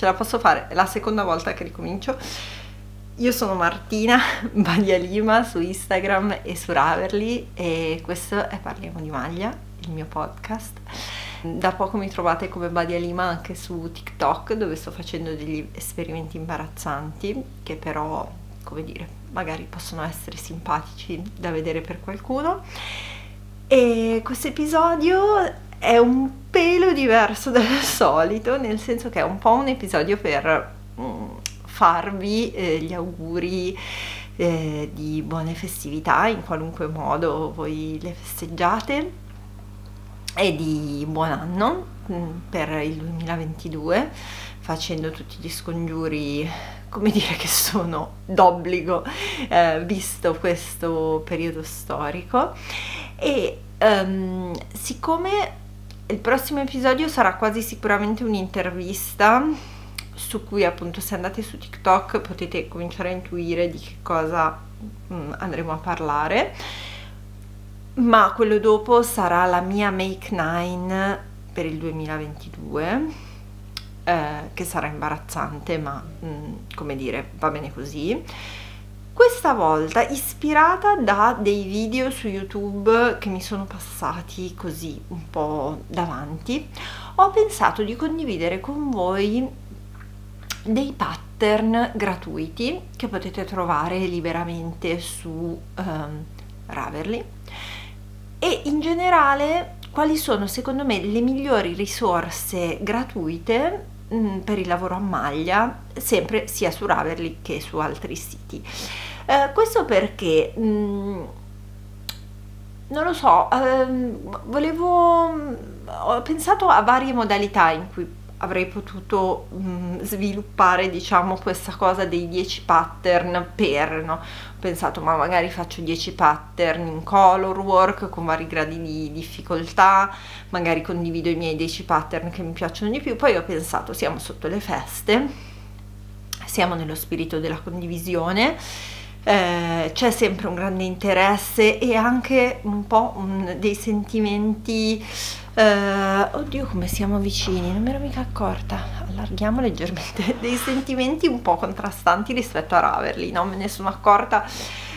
ce la posso fare, è la seconda volta che ricomincio. Io sono Martina Baglia Lima su Instagram e su Raverly e questo è Parliamo di Maglia, il mio podcast. Da poco mi trovate come Badia Lima anche su TikTok dove sto facendo degli esperimenti imbarazzanti che però, come dire, magari possono essere simpatici da vedere per qualcuno. E questo episodio è un pelo diverso dal solito, nel senso che è un po' un episodio per mm, farvi eh, gli auguri eh, di buone festività in qualunque modo voi le festeggiate e di buon anno mm, per il 2022 facendo tutti gli scongiuri come dire che sono d'obbligo eh, visto questo periodo storico. E um, siccome il prossimo episodio sarà quasi sicuramente un'intervista su cui appunto se andate su TikTok potete cominciare a intuire di che cosa mm, andremo a parlare. Ma quello dopo sarà la mia Make 9 per il 2022 eh, che sarà imbarazzante ma mm, come dire va bene così questa volta ispirata da dei video su YouTube che mi sono passati così un po' davanti, ho pensato di condividere con voi dei pattern gratuiti che potete trovare liberamente su um, Ravelry e in generale quali sono secondo me le migliori risorse gratuite mh, per il lavoro a maglia sempre sia su Ravelry che su altri siti. Eh, questo perché mh, mm, non lo so, ehm, volevo ho pensato a varie modalità in cui avrei potuto mh, mm, sviluppare diciamo questa cosa dei 10 pattern per no? ho pensato ma magari faccio 10 pattern in color work con vari gradi di difficoltà magari condivido i miei 10 pattern che mi piacciono di più poi ho pensato siamo sotto le feste siamo nello spirito della condivisione eh, c'è sempre un grande interesse e anche un po' un, dei sentimenti eh, oddio come siamo vicini non mi ero mica accorta allarghiamo leggermente dei sentimenti un po' contrastanti rispetto a Raverly no? me ne sono accorta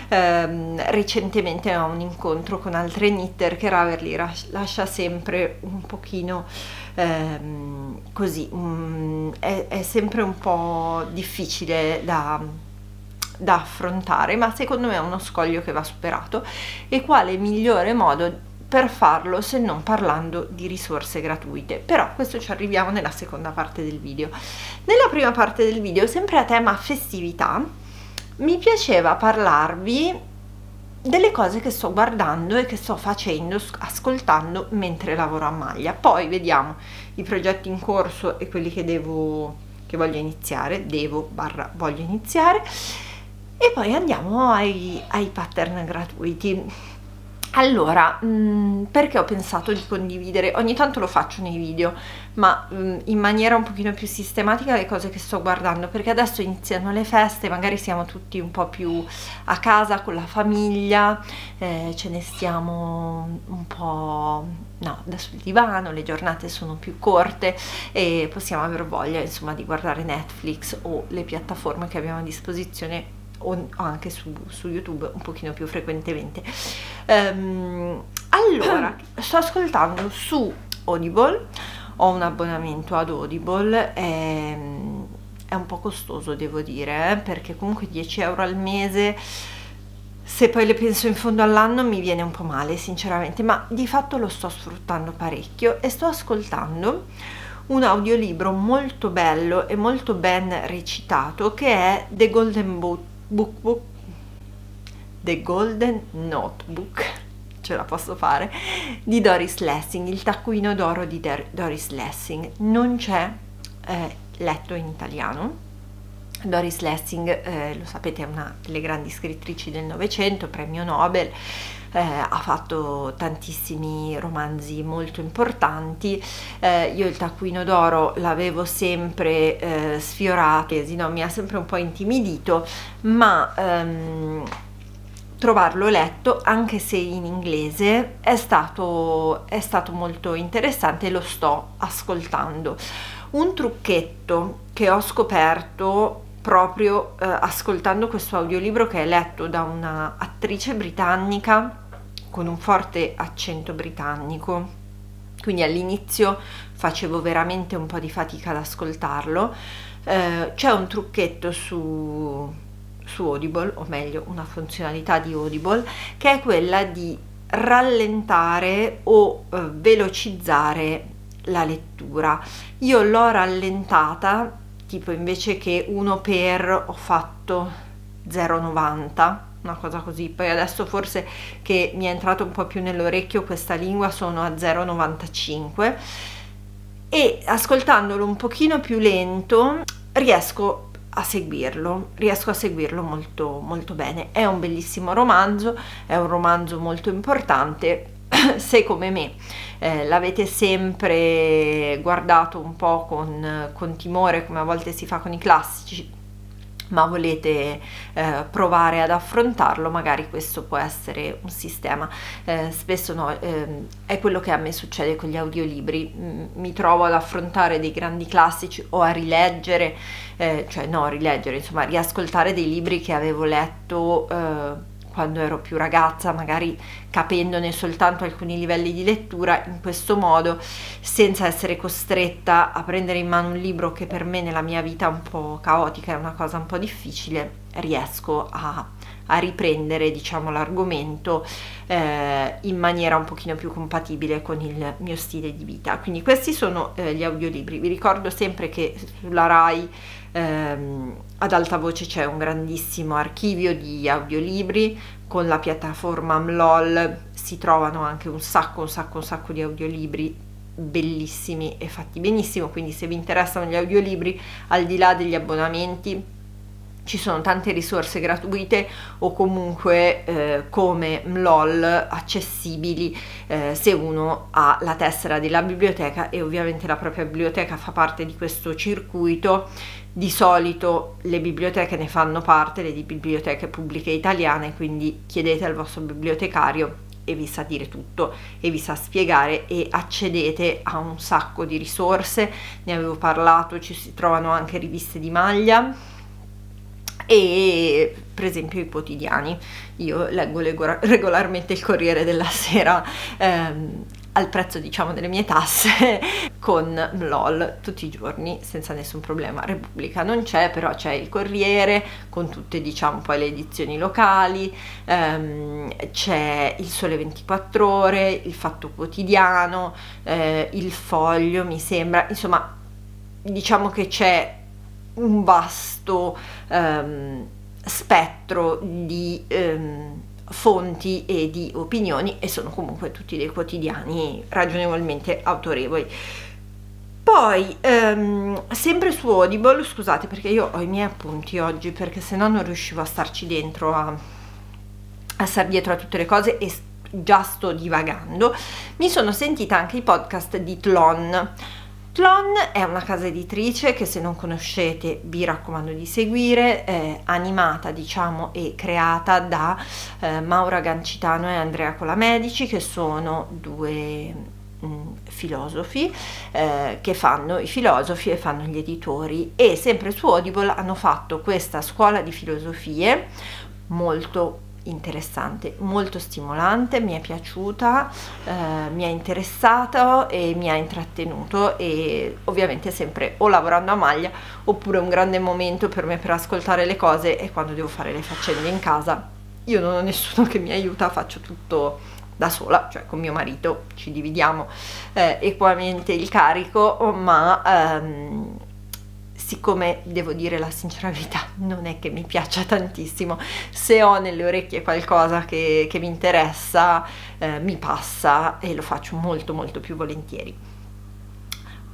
ehm, recentemente a un incontro con altre knitter che Raverly lascia sempre un pochino ehm, così um, è, è sempre un po' difficile da da affrontare, ma secondo me è uno scoglio che va superato e quale migliore modo per farlo se non parlando di risorse gratuite. Però questo ci arriviamo nella seconda parte del video. Nella prima parte del video, sempre a tema festività, mi piaceva parlarvi delle cose che sto guardando e che sto facendo, ascoltando mentre lavoro a maglia. Poi vediamo i progetti in corso e quelli che devo che voglio iniziare, devo barra voglio iniziare e poi andiamo ai, ai pattern gratuiti allora, mm, perché ho pensato di condividere, ogni tanto lo faccio nei video, ma mm, in maniera un pochino più sistematica le cose che sto guardando, perché adesso iniziano le feste, magari siamo tutti un po' più a casa con la famiglia, eh, ce ne stiamo un po' no, da sul divano, le giornate sono più corte e possiamo aver voglia insomma di guardare Netflix o le piattaforme che abbiamo a disposizione o anche su, su YouTube un pochino più frequentemente. Um, allora, sto ascoltando su Audible, ho un abbonamento ad Audible, è, è un po' costoso devo dire, eh, perché comunque 10 euro al mese se poi le penso in fondo all'anno mi viene un po' male sinceramente, ma di fatto lo sto sfruttando parecchio e sto ascoltando un audiolibro molto bello e molto ben recitato che è The Golden Boot Book. The Golden Notebook. Ce la posso fare. Di Doris Lessing il taccuino d'oro di Doris Lessing. Non c'è eh, letto in italiano. Doris Lessing, eh, lo sapete, è una delle grandi scrittrici del Novecento, premio Nobel, eh, ha fatto tantissimi romanzi molto importanti. Eh, io il taccuino d'oro l'avevo sempre eh, sfiorato, no, mi ha sempre un po' intimidito, ma ehm, trovarlo letto anche se in inglese è stato, è stato molto interessante e lo sto ascoltando un trucchetto che ho scoperto proprio eh, ascoltando questo audiolibro che è letto da una attrice britannica con un forte accento britannico. Quindi all'inizio facevo veramente un po' di fatica ad ascoltarlo. Eh, c'è un trucchetto su su Audible, o meglio una funzionalità di Audible, che è quella di rallentare o eh, velocizzare la lettura. Io l'ho rallentata, tipo invece che 1 per ho fatto 0,90 una cosa così. Poi adesso forse che mi è entrato un po' più nell'orecchio questa lingua sono a 0,95 e ascoltandolo un pochino più lento riesco a seguirlo, riesco a seguirlo molto, molto bene. È un bellissimo romanzo, è un romanzo molto importante. Se come me eh, l'avete sempre guardato un po' con, con timore, come a volte si fa con i classici, ma volete eh, provare ad affrontarlo, magari questo può essere un sistema. Eh, spesso no, eh, è quello che a me succede con gli audiolibri, mi trovo ad affrontare dei grandi classici o a rileggere, eh, cioè no, rileggere, insomma, riascoltare dei libri che avevo letto eh, quando ero più ragazza, magari capendone soltanto alcuni livelli di lettura, in questo modo, senza essere costretta a prendere in mano un libro che per me nella mia vita un po' caotica, è una cosa un po' difficile, riesco a, a riprendere diciamo l'argomento eh, in maniera un pochino più compatibile con il mio stile di vita. Quindi questi sono eh, gli audiolibri. Vi ricordo sempre che sulla RAI ehm, ad alta voce c'è un grandissimo archivio di audiolibri con la piattaforma MLOL si trovano anche un sacco un sacco un sacco di audiolibri bellissimi e fatti benissimo. Quindi se vi interessano gli audiolibri al di là degli abbonamenti ci sono tante risorse gratuite o comunque eh, come MLOL accessibili eh, se uno ha la tessera della biblioteca e ovviamente la propria biblioteca fa parte di questo circuito di solito le biblioteche ne fanno parte, le biblioteche pubbliche italiane, quindi chiedete al vostro bibliotecario e vi sa dire tutto e vi sa spiegare e accedete a un sacco di risorse, ne avevo parlato, ci si trovano anche riviste di maglia e per esempio i quotidiani. Io leggo regolarmente il Corriere della Sera ehm, al prezzo diciamo delle mie tasse con LOL tutti i giorni senza nessun problema. Repubblica non c'è, però c'è il Corriere con tutte diciamo poi le edizioni locali, ehm, c'è il Sole 24 ore, il Fatto Quotidiano, eh, il Foglio mi sembra, insomma diciamo che c'è un vasto ehm, spettro di... Ehm, fonti e di opinioni e sono comunque tutti dei quotidiani ragionevolmente autorevoli. Poi, ehm, sempre su Audible, scusate perché io ho i miei appunti oggi perché se no non riuscivo a starci dentro, a, a star dietro a tutte le cose e già sto divagando, mi sono sentita anche i podcast di Tlon Tlon è una casa editrice che se non conoscete vi raccomando di seguire, è animata diciamo e creata da eh, Maura Gancitano e Andrea Colamedici che sono due mh, mm, filosofi eh, che fanno i filosofi e fanno gli editori. E sempre su Audible hanno fatto questa scuola di filosofie molto interessante, molto stimolante, mi è piaciuta, eh, mi ha interessato e mi ha intrattenuto e ovviamente sempre o lavorando a maglia oppure un grande momento per me per ascoltare le cose e quando devo fare le faccende in casa. Io non ho nessuno che mi aiuta, faccio tutto da sola, cioè con mio marito ci dividiamo eh, equamente il carico, ma ehm, siccome devo dire la sincera verità, non è che mi piaccia tantissimo, se ho nelle orecchie qualcosa che, che mi interessa, eh, mi passa e lo faccio molto molto più volentieri.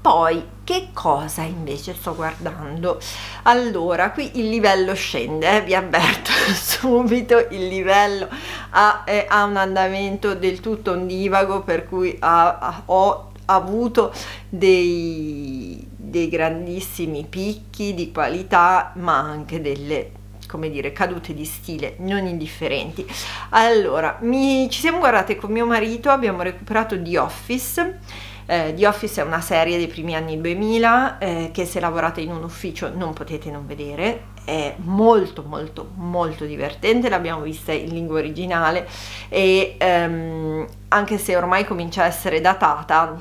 Poi, che cosa invece sto guardando? Allora, qui il livello scende, eh, vi avverto subito, il livello ha, eh, ha, un andamento del tutto ondivago, per cui ha, ha, ho avuto dei, dei grandissimi picchi di qualità ma anche delle come dire, cadute di stile non indifferenti. Allora, mi, ci siamo guardate con mio marito, abbiamo recuperato The Office. Eh, The Office è una serie dei primi anni 2000 eh, che se lavorate in un ufficio non potete non vedere, è molto molto molto divertente, l'abbiamo vista in lingua originale e ehm, anche se ormai comincia a essere datata,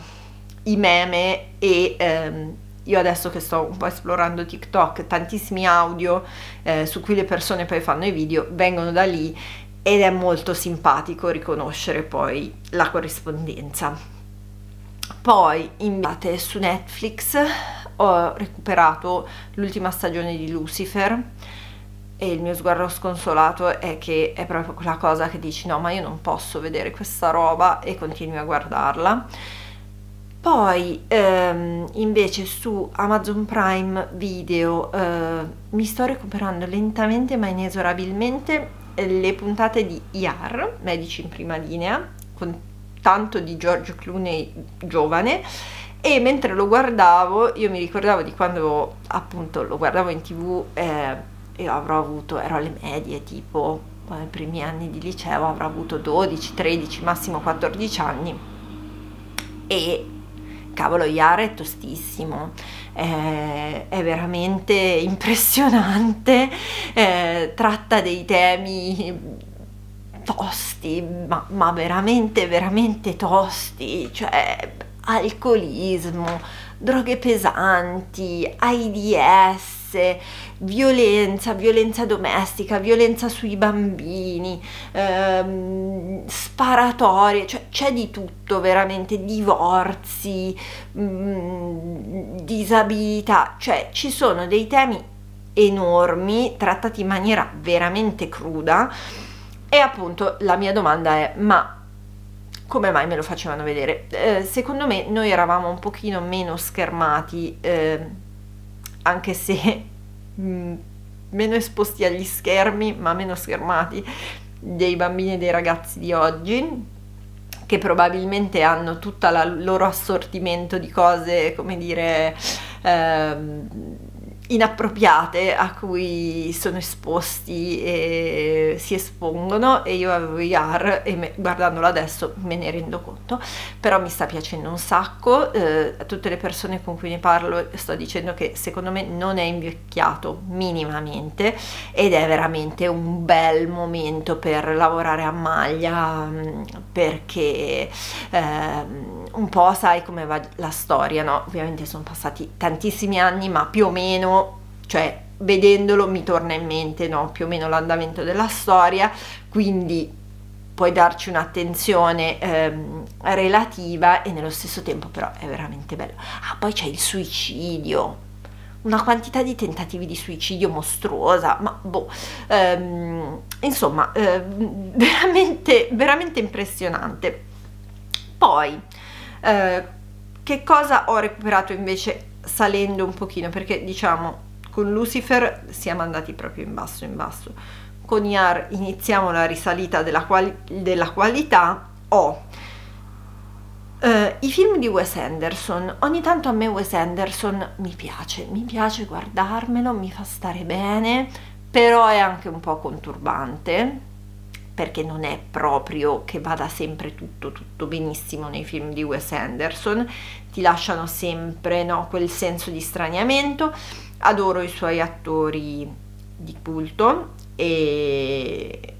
i meme e... Ehm, io adesso che sto un po' esplorando TikTok, tantissimi audio eh, su cui le persone poi fanno i video vengono da lì ed è molto simpatico riconoscere poi la corrispondenza. Poi invece su Netflix ho recuperato l'ultima stagione di Lucifer e il mio sguardo sconsolato è che è proprio quella cosa che dici no ma io non posso vedere questa roba e continui a guardarla poi ehm, invece su Amazon Prime Video eh, mi sto recuperando lentamente ma inesorabilmente le puntate di IAR, Medici in prima linea, con tanto di George Clooney giovane. E mentre lo guardavo io mi ricordavo di quando appunto lo guardavo in tv eh, io avrò avuto, ero alle medie tipo nei primi anni di liceo avrò avuto 12, 13, massimo 14 anni. E cavolo Iara è tostissimo. È, è veramente impressionante. Eh, tratta dei temi tosti ma, ma veramente veramente tosti. Cioè alcolismo droghe pesanti AIDS violenza, violenza domestica, violenza sui bambini, ehm, sparatorie, cioè c'è di tutto veramente, divorzi, mh, mm, disabilità, cioè ci sono dei temi enormi trattati in maniera veramente cruda e appunto la mia domanda è ma come mai me lo facevano vedere? Eh, secondo me noi eravamo un pochino meno schermati eh, anche se mm, meno esposti agli schermi, ma meno schermati dei bambini e dei ragazzi di oggi che probabilmente hanno tutto il loro assortimento di cose, come dire, ehm, inappropriate a cui sono esposti e si espongono e io avevo IAR e me, guardandolo adesso me ne rendo conto però mi sta piacendo un sacco eh, a tutte le persone con cui ne parlo sto dicendo che secondo me non è invecchiato minimamente ed è veramente un bel momento per lavorare a maglia mm, perché eh, un po' sai come va la storia no? ovviamente sono passati tantissimi anni ma più o meno cioè vedendolo mi torna in mente no? più o meno l'andamento della storia, quindi puoi darci un'attenzione ehm, relativa e nello stesso tempo però è veramente bello. Ah, poi c'è il suicidio, una quantità di tentativi di suicidio mostruosa, ma boh, ehm, insomma, ehm, veramente, veramente impressionante. Poi, eh, che cosa ho recuperato invece salendo un pochino, perché diciamo con Lucifer siamo andati proprio in basso in basso. Con Yar iniziamo la risalita della, quali della qualità. Ho uh, i film di Wes Anderson. Ogni tanto a me Wes Anderson mi piace, mi piace guardarmelo, mi fa stare bene, però è anche un po' conturbante perché non è proprio che vada sempre tutto tutto benissimo nei film di Wes Anderson, ti lasciano sempre no, quel senso di straniamento adoro i suoi attori di culto e,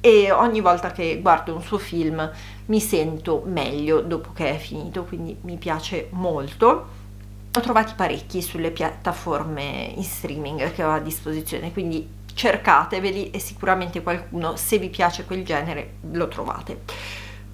e ogni volta che guardo un suo film mi sento meglio dopo che è finito, quindi mi piace molto. Ho trovati parecchi sulle piattaforme in streaming che ho a disposizione, quindi cercateveli e sicuramente qualcuno, se vi piace quel genere, lo trovate.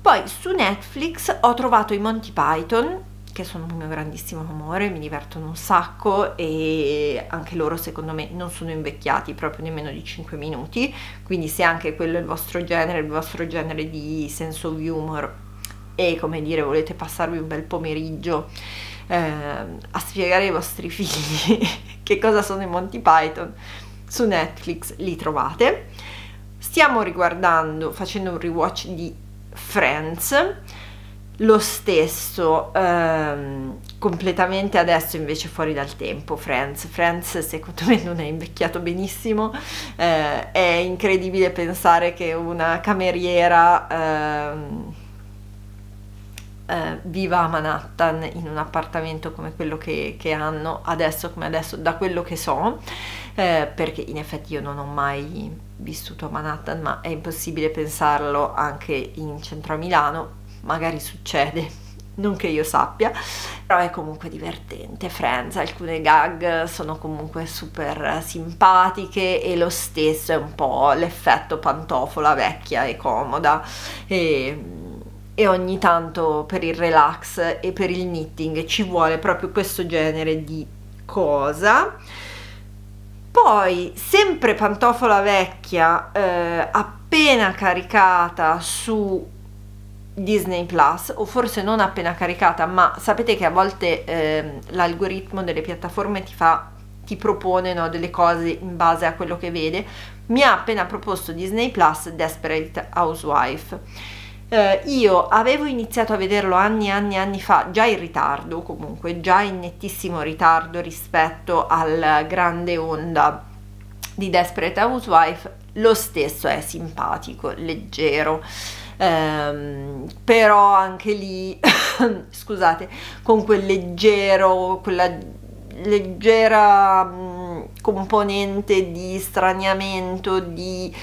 Poi su Netflix ho trovato i Monty Python, che sono un mio grandissimo amore, mi divertono un sacco e anche loro secondo me non sono invecchiati proprio nemmeno di 5 minuti, quindi se anche quello è il vostro genere, il vostro genere di senso of humor e come dire volete passarvi un bel pomeriggio eh, a spiegare ai vostri figli che cosa sono i Monty Python, su Netflix li trovate. Stiamo riguardando, facendo un rewatch di Friends lo stesso ehm, completamente adesso invece fuori dal tempo Friends. Friends secondo me non è invecchiato benissimo. Eh, è incredibile pensare che una cameriera ehm, eh, viva a Manhattan in un appartamento come quello che, che hanno adesso come adesso da quello che so eh, perché in effetti io non ho mai vissuto a Manhattan ma è impossibile pensarlo anche in centro a Milano magari succede non che io sappia, però è comunque divertente. Friends, alcune gag sono comunque super simpatiche e lo stesso è un po' l'effetto pantofola vecchia e comoda. E, e ogni tanto per il relax e per il knitting ci vuole proprio questo genere di cosa. Poi, sempre pantofola vecchia, eh, appena caricata su Disney Plus o forse non appena caricata ma sapete che a volte eh, l'algoritmo delle piattaforme ti fa ti propone no, delle cose in base a quello che vede. Mi ha appena proposto Disney Plus Desperate Housewife. Eh, io avevo iniziato a vederlo anni e anni e anni fa già in ritardo comunque già in nettissimo ritardo rispetto al grande onda di Desperate Housewife. Lo stesso è simpatico leggero ehm, però anche lì scusate con quel leggero quella leggera mh, componente di straniamento di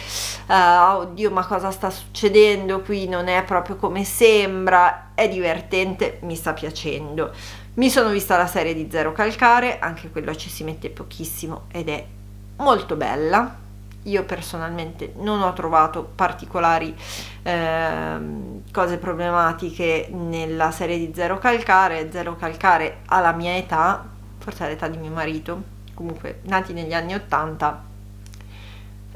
uh, oddio ma cosa sta succedendo qui? Non è proprio come sembra. È divertente mi sta piacendo. Mi sono vista la serie di Zero Calcare anche quello ci si mette pochissimo ed è molto bella io personalmente non ho trovato particolari eh, cose problematiche nella serie di Zero Calcare, Zero Calcare alla mia età, forse all'età di mio marito, comunque nati negli anni 80.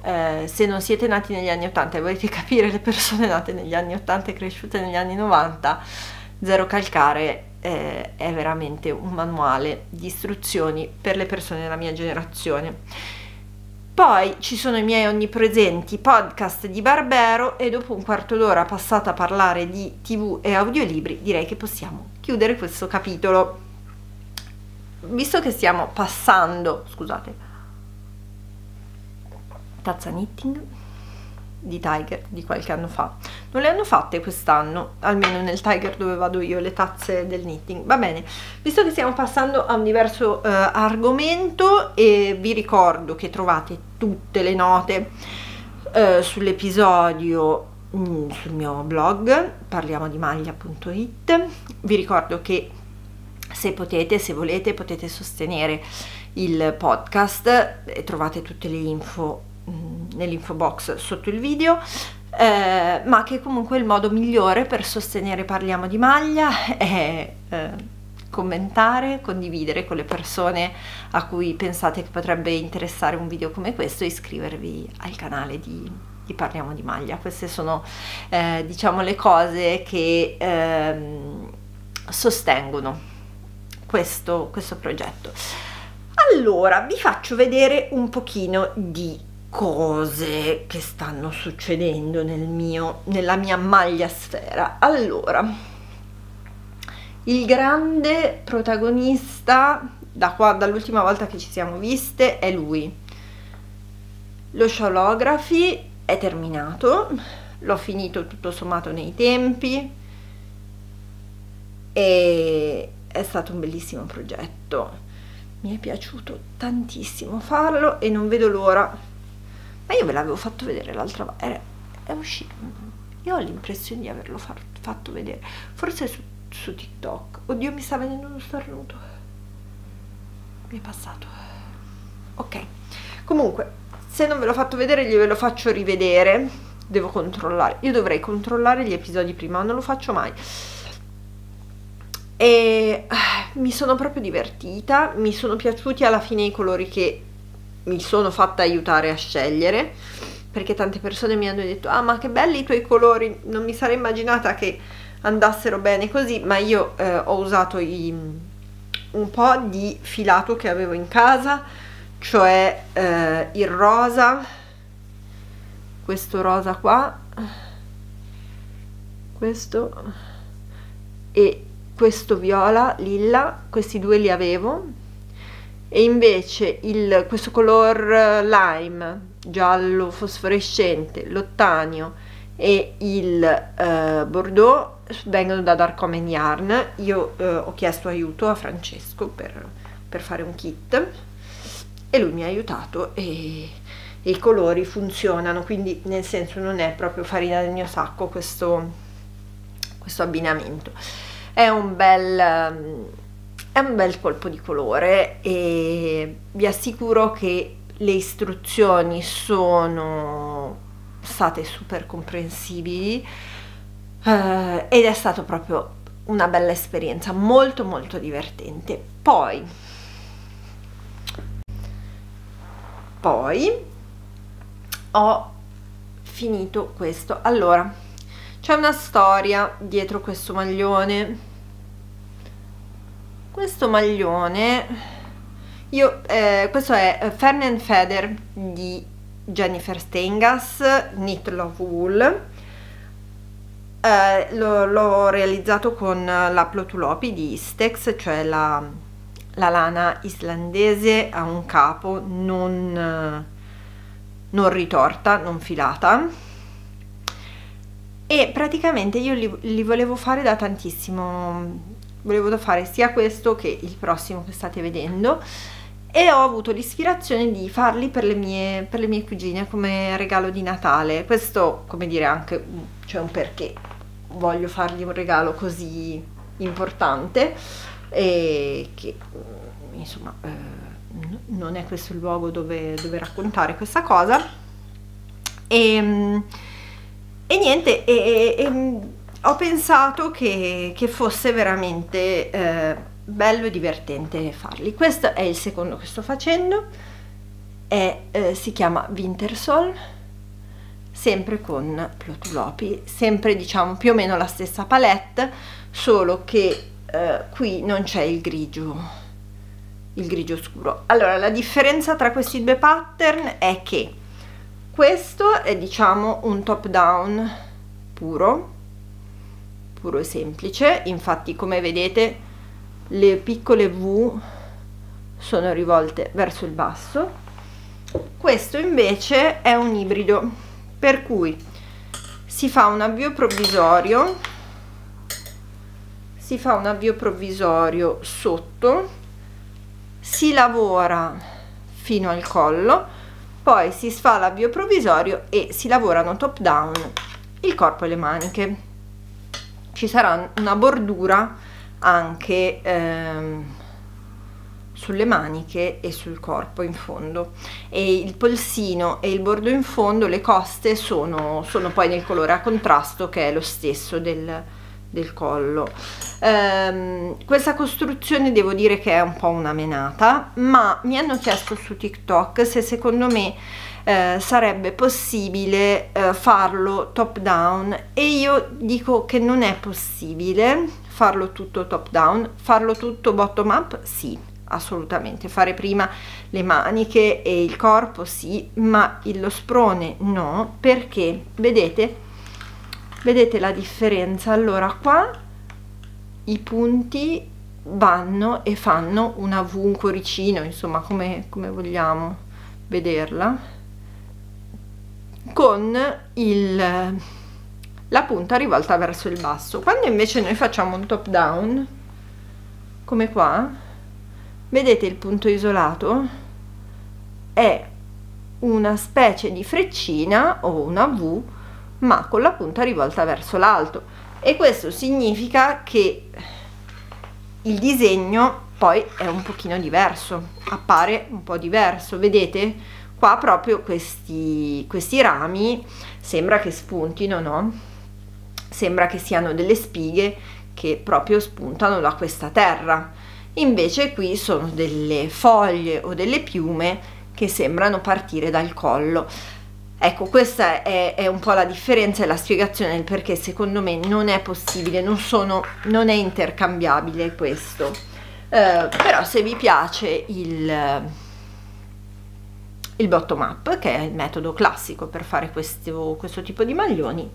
Eh, se non siete nati negli anni 80 e volete capire le persone nate negli anni 80 e cresciute negli anni 90, Zero Calcare eh, è veramente un manuale di istruzioni per le persone della mia generazione poi ci sono i miei onnipresenti podcast di Barbero e dopo un quarto d'ora passata a parlare di tv e audiolibri direi che possiamo chiudere questo capitolo. Visto che stiamo passando, scusate, tazza knitting di Tiger di qualche anno fa. Non le hanno fatte quest'anno, almeno nel Tiger dove vado io, le tazze del knitting. Va bene, visto che stiamo passando a un diverso uh, argomento e vi ricordo che trovate tutte le note uh, sull'episodio mm, sul mio blog parliamo di maglia.it vi ricordo che se potete, se volete, potete sostenere il podcast e trovate tutte le info nell'info box sotto il video eh, ma che comunque il modo migliore per sostenere Parliamo di Maglia è eh, commentare, condividere con le persone a cui pensate che potrebbe interessare un video come questo e iscrivervi al canale di, di Parliamo di Maglia. Queste sono eh, diciamo le cose che ehm, sostengono questo, questo progetto. Allora, vi faccio vedere un pochino di cose che stanno succedendo nel mio, nella mia maglia sfera. Allora, il grande protagonista da qua, dall'ultima volta che ci siamo viste è lui. Lo Showlography è terminato, l'ho finito tutto sommato nei tempi e è stato un bellissimo progetto. Mi è piaciuto tantissimo farlo e non vedo l'ora ma io ve l'avevo fatto vedere l'altra volta è, è uscito. Io ho l'impressione di averlo far, fatto vedere. Forse su, su TikTok. Oddio mi sta venendo uno starnuto. Mi è passato. Ok. Comunque se non ve l'ho fatto vedere glielo lo faccio rivedere. Devo controllare. Io dovrei controllare gli episodi prima ma non lo faccio mai. E uh, mi sono proprio divertita. Mi sono piaciuti alla fine i colori che mi sono fatta aiutare a scegliere perché tante persone mi hanno detto ah ma che belli i tuoi colori non mi sarei immaginata che andassero bene così ma io eh, ho usato i, un po' di filato che avevo in casa cioè eh, il rosa questo rosa qua questo e questo viola lilla questi due li avevo e invece il, questo color lime giallo fosforescente l'ottanio e il eh, bordeaux vengono da Dark Omen Yarn. Io eh, ho chiesto aiuto a Francesco per, per, fare un kit e lui mi ha aiutato e, e, i colori funzionano. Quindi nel senso non è proprio farina del mio sacco questo, questo abbinamento. È un bel è un bel colpo di colore e vi assicuro che le istruzioni sono state super comprensibili eh, ed è stato proprio una bella esperienza molto molto divertente. Poi poi ho finito questo. Allora c'è una storia dietro questo maglione questo maglione io eh, questo è Fern and Feather di Jennifer Stengas Knit Love Wool. Eh, l'ho realizzato con la Plotulopi di Istex cioè la, la lana islandese a un capo non, non ritorta, non filata. E praticamente io li, li volevo fare da tantissimo volevo fare sia questo che il prossimo che state vedendo. E ho avuto l'ispirazione di farli per le, mie, per le mie cugine come regalo di Natale. Questo come dire anche c'è un perché. Voglio fargli un regalo così importante e che insomma eh, non è questo il luogo dove, dove raccontare questa cosa. E e niente, e, e, e, ho pensato che, che fosse veramente eh, bello e divertente farli. Questo è il secondo che sto facendo, è, eh, si chiama Wintersol, sempre con Plotulopi, sempre diciamo più o meno la stessa palette, solo che eh, qui non c'è il grigio il grigio scuro allora la differenza tra questi due pattern è che questo è diciamo un top down puro puro e semplice. Infatti come vedete le piccole V sono rivolte verso il basso. Questo invece è un ibrido per cui si fa un avvio provvisorio si fa un avvio provvisorio sotto si lavora fino al collo poi si sfa l'avvio provvisorio e si lavorano top down il corpo e le maniche ci sarà una bordura anche ehm, sulle maniche e sul corpo in fondo. E il polsino e il bordo in fondo le coste sono, sono poi nel colore a contrasto che è lo stesso del, del collo. Ehm, questa costruzione devo dire che è un po' una menata ma mi hanno chiesto su tiktok se secondo me eh, sarebbe possibile eh, farlo top down. E io dico che non è possibile farlo tutto top down. Farlo tutto bottom up sì assolutamente. Fare prima le maniche e il corpo sì ma lo sprone no perché vedete vedete la differenza? Allora qua i punti vanno e fanno una V un cuoricino insomma come, come vogliamo vederla con il la punta rivolta verso il basso. Quando invece noi facciamo un top down come qua vedete il punto isolato? È una specie di freccina o una V ma con la punta rivolta verso l'alto. E questo significa che il disegno poi è un pochino diverso appare un po' diverso vedete qua proprio questi questi rami sembra che spuntino no? Sembra che siano delle spighe che proprio spuntano da questa terra. Invece qui sono delle foglie o delle piume che sembrano partire dal collo. Ecco, questa è, è, un po' la differenza e la spiegazione del perché secondo me non è possibile, non, sono, non è intercambiabile questo. Eh, però se vi piace il, il bottom up, che è il metodo classico per fare questo, questo tipo di maglioni,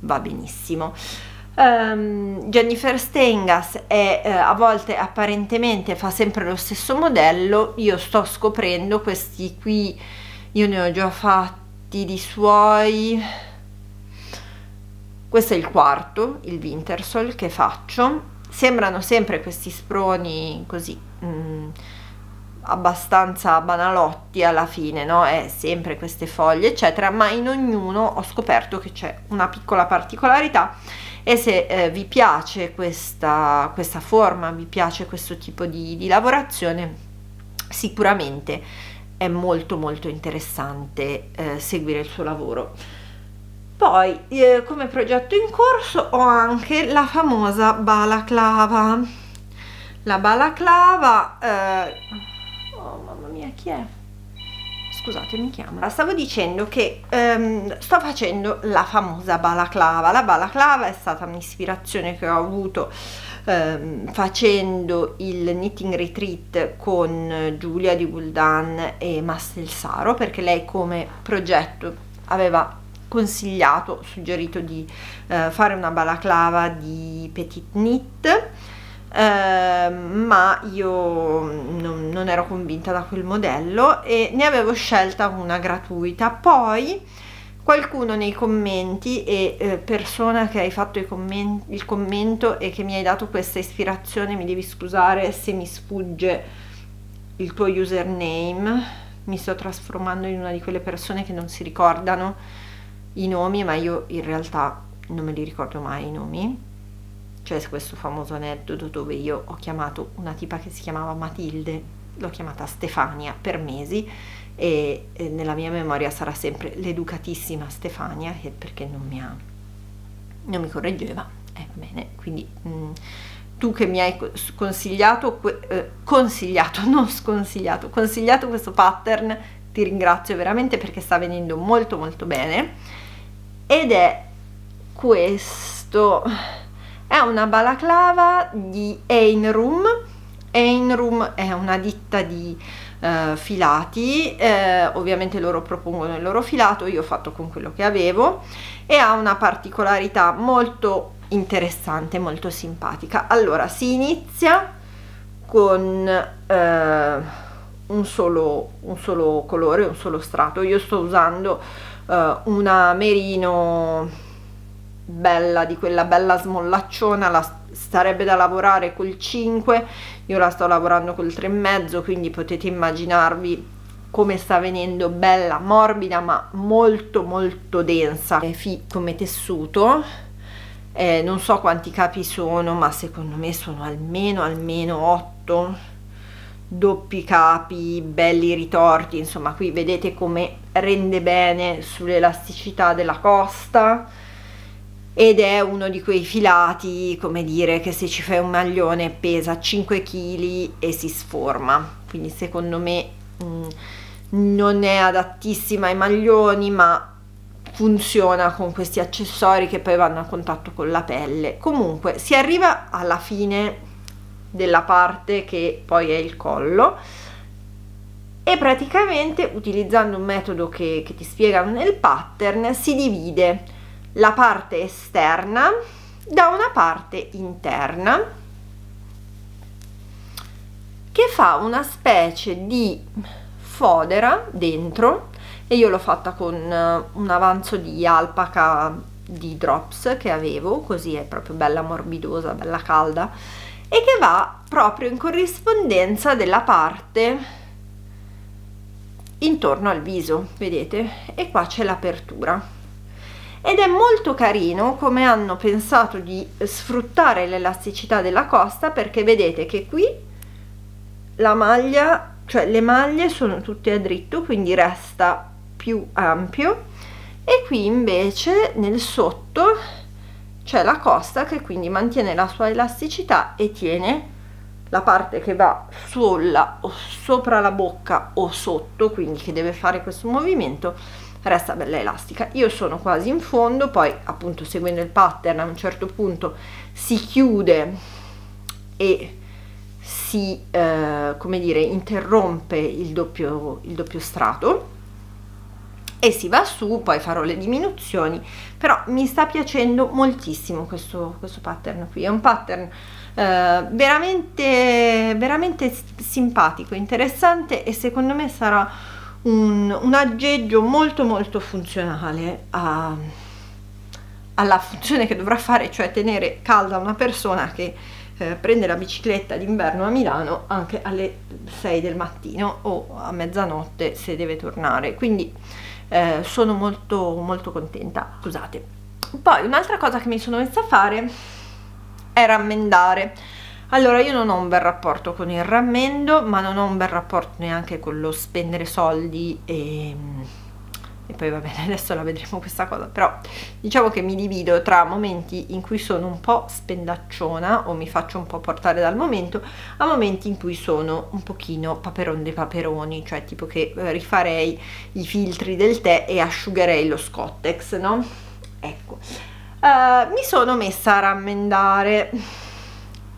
va benissimo. Um, Jennifer Stengas è eh, a volte apparentemente fa sempre lo stesso modello, io sto scoprendo questi qui, io ne ho già fatti di suoi, questo è il quarto, il Wintersol che faccio, sembrano sempre questi sproni così, mm, abbastanza banalotti alla fine, no? È sempre queste foglie, eccetera, ma in ognuno ho scoperto che c'è una piccola particolarità e se eh, vi piace questa, questa forma, vi piace questo tipo di, di lavorazione, sicuramente è molto molto interessante eh, seguire il suo lavoro. Poi eh, come progetto in corso ho anche la famosa balaclava. La balaclava eh, oh mamma mia chi è? scusate mi chiama. Stavo dicendo che um, sto facendo la famosa balaclava. La balaclava è stata un'ispirazione che ho avuto um, facendo il knitting retreat con Giulia di Guldan e Mastelsaro perché lei come progetto aveva consigliato, suggerito di uh, fare una balaclava di petit knit eh, ma io non, non, ero convinta da quel modello e ne avevo scelta una gratuita. Poi qualcuno nei commenti e eh, persona che hai fatto commenti, il commento e che mi hai dato questa ispirazione mi devi scusare se mi sfugge il tuo username. Mi sto trasformando in una di quelle persone che non si ricordano i nomi ma io in realtà non me li ricordo mai i nomi c'è questo famoso aneddoto dove io ho chiamato una tipa che si chiamava Matilde, l'ho chiamata Stefania per mesi e, e nella mia memoria sarà sempre l'educatissima Stefania che perché non mi, ha, non mi correggeva, eh, bene, quindi mh, mm, tu che mi hai consigliato, eh, consigliato, non sconsigliato, consigliato questo pattern, ti ringrazio veramente perché sta venendo molto molto bene. Ed è questo è una balaclava di Einrum. Einrum è una ditta di eh, filati. Eh, ovviamente loro propongono il loro filato io ho fatto con quello che avevo. E ha una particolarità molto interessante molto simpatica. Allora si inizia con eh, un, solo, un solo colore un solo strato. Io sto usando eh, una merino bella, di quella bella smollacciona, la sarebbe da lavorare col 5, io la sto lavorando col 3,5, quindi potete immaginarvi come sta venendo bella, morbida, ma molto molto densa, come tessuto. Eh, non so quanti capi sono, ma secondo me sono almeno almeno 8 doppi capi, belli ritorti, insomma qui vedete come rende bene sull'elasticità della costa ed è uno di quei filati, come dire, che se ci fai un maglione pesa 5 kg e si sforma, quindi secondo me mh, mm, non è adattissima ai maglioni, ma funziona con questi accessori che poi vanno a contatto con la pelle. Comunque si arriva alla fine della parte che poi è il collo. E praticamente utilizzando un metodo che, che ti spiegano nel pattern si divide la parte esterna da una parte interna che fa una specie di fodera dentro e io l'ho fatta con eh, un avanzo di alpaca di drops che avevo così è proprio bella morbidosa bella calda e che va proprio in corrispondenza della parte intorno al viso vedete? E qua c'è l'apertura ed è molto carino come hanno pensato di sfruttare l'elasticità della costa perché vedete che qui la maglia cioè le maglie sono tutte a dritto quindi resta più ampio. E qui invece nel sotto c'è la costa che quindi mantiene la sua elasticità e tiene la parte che va sulla o sopra la bocca o sotto quindi che deve fare questo movimento resta bella elastica. Io sono quasi in fondo poi appunto seguendo il pattern a un certo punto si chiude e si eh, come dire interrompe il doppio il doppio strato e si va su, poi farò le diminuzioni, però mi sta piacendo moltissimo questo, questo pattern qui, è un pattern eh, veramente, veramente simpatico, interessante e secondo me sarà un, un aggeggio molto molto funzionale a, alla funzione che dovrà fare, cioè tenere calda una persona che eh, prende la bicicletta d'inverno a Milano anche alle 6 del mattino o a mezzanotte se deve tornare. Quindi eh, sono molto molto contenta. Scusate. Poi un'altra cosa che mi sono messa a fare è rammendare. Allora io non ho un bel rapporto con il rammendo, ma non ho un bel rapporto neanche con lo spendere soldi e e poi va bene adesso la vedremo questa cosa. Però diciamo che mi divido tra momenti in cui sono un po' spendacciona o mi faccio un po' portare dal momento a momenti in cui sono un pochino paperon dei paperoni cioè tipo che eh, rifarei i filtri del tè e asciugherei lo scottex no? ecco. Uh, mi sono messa a rammendare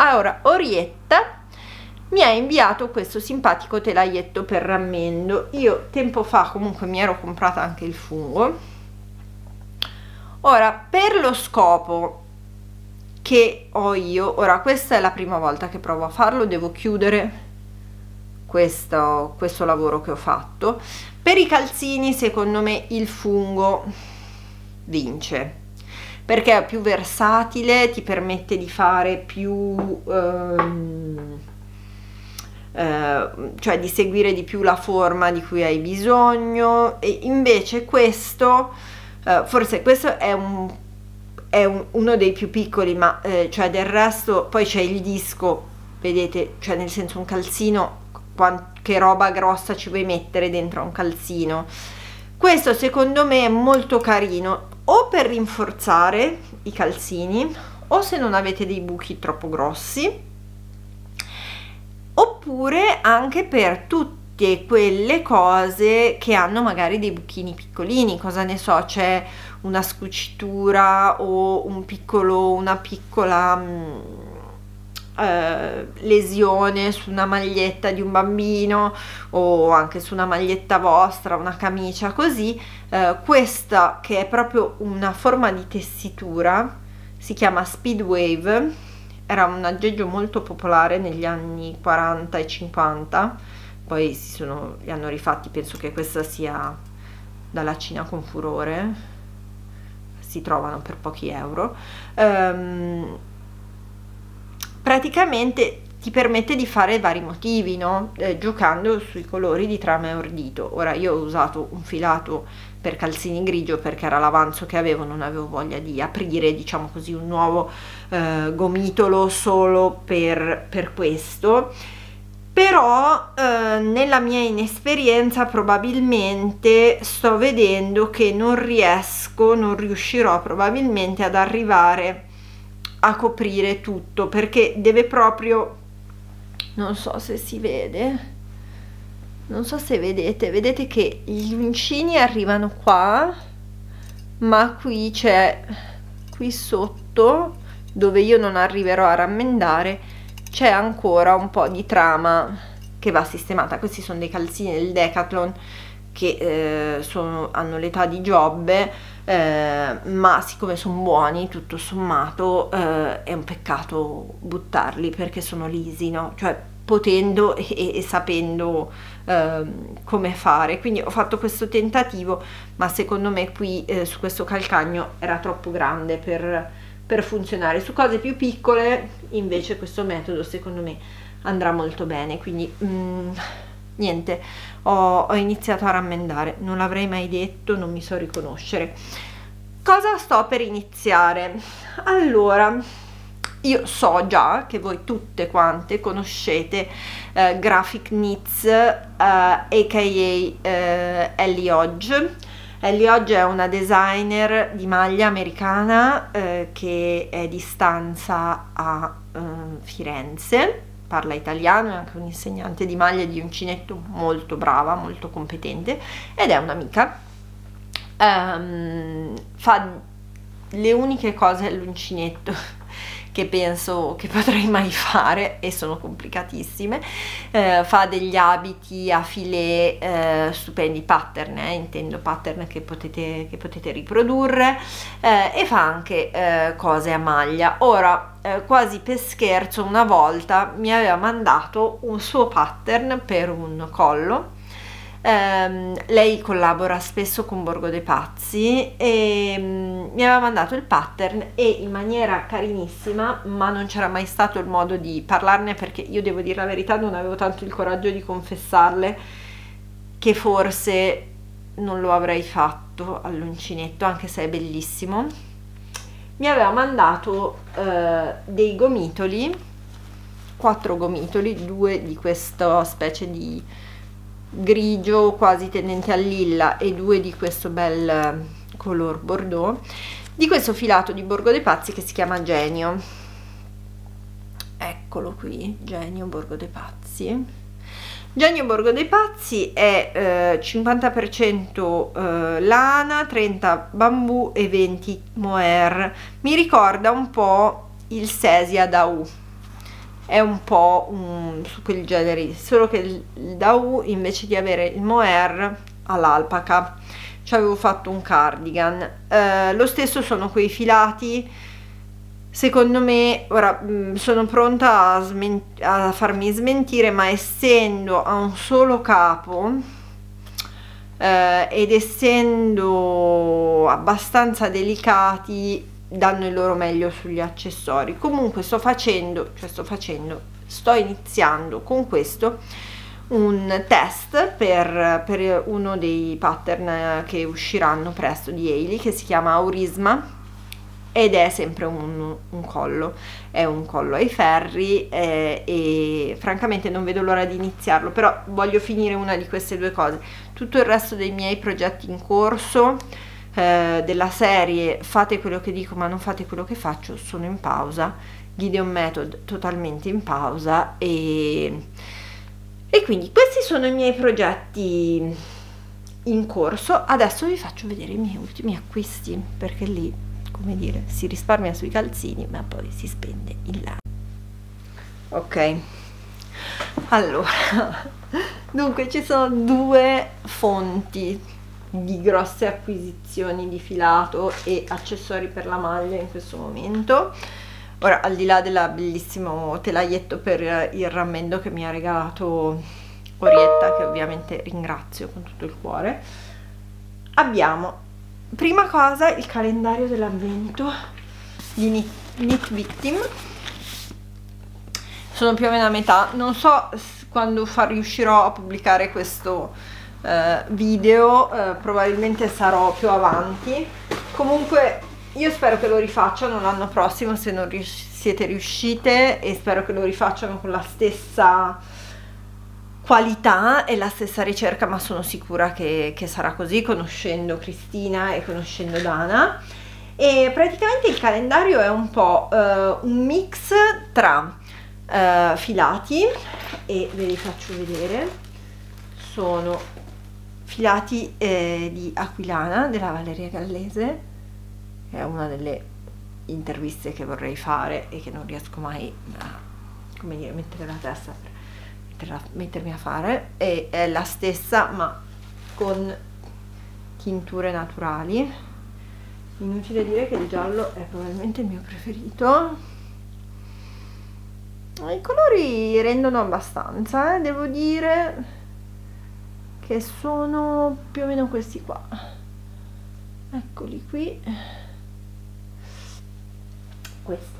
allora Orietta mi ha inviato questo simpatico telaietto per rammendo. Io tempo fa comunque mi ero comprata anche il fungo. Ora per lo scopo che ho io ora questa è la prima volta che provo a farlo devo chiudere questo, questo lavoro che ho fatto. Per i calzini secondo me il fungo vince perché è più versatile ti permette di fare più ehm, eh, cioè di seguire di più la forma di cui hai bisogno. E invece questo eh, forse questo è un è un, uno dei più piccoli ma eh, cioè del resto poi c'è il disco vedete cioè nel senso un calzino che roba grossa ci vuoi mettere dentro un calzino. Questo secondo me è molto carino o per rinforzare i calzini o se non avete dei buchi troppo grossi oppure anche per tutte quelle cose che hanno magari dei buchini piccolini, cosa ne so, c'è una scucitura o un piccolo, una piccola mm, eh, lesione su una maglietta di un bambino o anche su una maglietta vostra, una camicia così, eh, questa che è proprio una forma di tessitura si chiama Speed Wave era un aggeggio molto popolare negli anni 40 e 50 poi si sono, li hanno rifatti penso che questa sia dalla Cina con furore si trovano per pochi euro um, praticamente ti permette di fare vari motivi no? eh, giocando sui colori di trama e ordito ora io ho usato un filato per calzini grigio perché era l'avanzo che avevo non avevo voglia di aprire diciamo così un nuovo eh, gomitolo solo per, per questo però eh, nella mia inesperienza probabilmente sto vedendo che non riesco non riuscirò probabilmente ad arrivare a coprire tutto perché deve proprio non so se si vede non so se vedete vedete che gli uncini arrivano qua ma qui c'è qui sotto dove io non arriverò a rammendare c'è ancora un po' di trama che va sistemata. Questi sono dei calzini del Decathlon che eh, sono, hanno l'età di giobbe eh, ma siccome sono buoni tutto sommato eh, è un peccato buttarli perché sono lisi no? cioè potendo e, e sapendo eh, come fare. Quindi ho fatto questo tentativo ma secondo me qui eh, su questo calcagno era troppo grande per, per funzionare. Su cose più piccole invece questo metodo secondo me andrà molto bene. Quindi mm, niente ho, ho iniziato a rammendare non l'avrei mai detto non mi so riconoscere. Cosa sto per iniziare? Allora io so già che voi tutte quante conoscete uh, Graphic Knits uh, aka uh, Ellie Hodge. Ellie Hodge è una designer di maglia americana uh, che è di stanza a Firenze parla italiano, è anche un insegnante di maglia e di uncinetto molto brava, molto competente ed è un'amica. Um, fa le uniche cose all'uncinetto che penso che potrei mai fare e sono complicatissime eh, fa degli abiti a filet eh, stupendi pattern eh, intendo pattern che potete, che potete riprodurre eh, e fa anche eh, cose a maglia. Ora eh, quasi per scherzo una volta mi aveva mandato un suo pattern per un collo Um, lei collabora spesso con Borgo dei Pazzi e um, mi aveva mandato il pattern e in maniera carinissima, ma non c'era mai stato il modo di parlarne perché io devo dire la verità, non avevo tanto il coraggio di confessarle che forse non lo avrei fatto all'uncinetto, anche se è bellissimo. Mi aveva mandato uh, dei gomitoli, quattro gomitoli, due di questa specie di grigio quasi tendente al lilla e due di questo bel eh, color bordeaux di questo filato di Borgo dei Pazzi che si chiama Genio. Eccolo qui Genio Borgo dei Pazzi. Genio Borgo dei Pazzi è eh, 50% eh, lana, 30 bambù e 20 mohair. Mi ricorda un po' il Sesia da U è un po' un, su quel genere solo che il, il Dau invece di avere il mohair ha l'alpaca. Ci avevo fatto un cardigan. Eh, lo stesso sono quei filati. Secondo me ora mm, sono pronta a, a, farmi smentire ma essendo a un solo capo eh, ed essendo abbastanza delicati danno il loro meglio sugli accessori comunque sto facendo cioè sto facendo sto iniziando con questo un test per, per uno dei pattern che usciranno presto di Ailey che si chiama Aurisma ed è sempre un, un, collo, è un collo ai ferri eh, e francamente non vedo l'ora di iniziarlo, però voglio finire una di queste due cose. Tutto il resto dei miei progetti in corso eh, della serie fate quello che dico ma non fate quello che faccio sono in pausa. Gideon Method totalmente in pausa. E, e quindi questi sono i miei progetti in corso. Adesso vi faccio vedere i miei ultimi acquisti perché lì come dire si risparmia sui calzini ma poi si spende in là. Ok. Allora dunque ci sono due fonti di grosse acquisizioni di filato e accessori per la maglia in questo momento. Ora al di là del bellissimo telaietto per il rammendo che mi ha regalato Orietta che ovviamente ringrazio con tutto il cuore abbiamo prima cosa il calendario dell'avvento di Knit Victim. Sono più o meno a metà. Non so quando riuscirò a pubblicare questo eh, video eh, probabilmente sarò più avanti. Comunque io spero che lo rifacciano l'anno prossimo se non ries siete riuscite e spero che lo rifacciano con la stessa qualità e la stessa ricerca ma sono sicura che, che sarà così conoscendo Cristina e conoscendo Dana. E praticamente il calendario è un po' uh, un mix tra uh, filati e ve li faccio vedere. Sono filati eh, di Aquilana della Valeria Gallese. Che è una delle interviste che vorrei fare e che non riesco mai a come dire, mettere la testa per metterla, mettermi a fare. E è la stessa ma con tinture naturali. Inutile dire che il giallo è probabilmente il mio preferito. I colori rendono abbastanza eh, devo dire che sono più o meno questi qua. Eccoli qui. Questo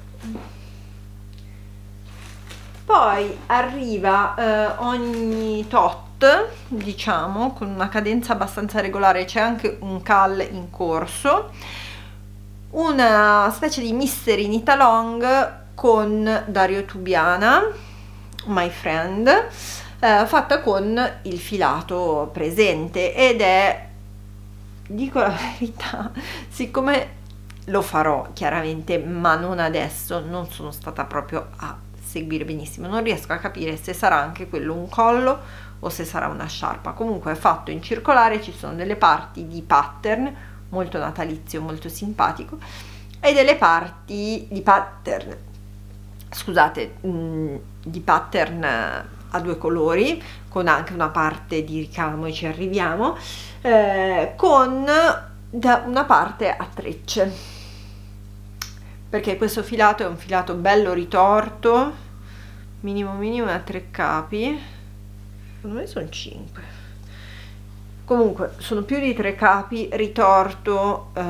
poi arriva eh, ogni tot diciamo con una cadenza abbastanza regolare. C'è anche un cal in corso. Una specie di mystery Nitalong con Dario Tubiana my friend eh, fatta con il filato presente ed è dico la verità siccome lo farò chiaramente ma non adesso non sono stata proprio a seguire benissimo non riesco a capire se sarà anche quello un collo o se sarà una sciarpa. Comunque è fatto in circolare ci sono delle parti di pattern molto natalizio molto simpatico e delle parti di pattern scusate, mm, di pattern a due colori, con anche una parte di ricamo e ci arriviamo, eh, con una parte a trecce, perché questo filato è un filato bello ritorto, minimo minimo a tre capi, secondo me sono 5 comunque sono più di tre capi ritorto eh,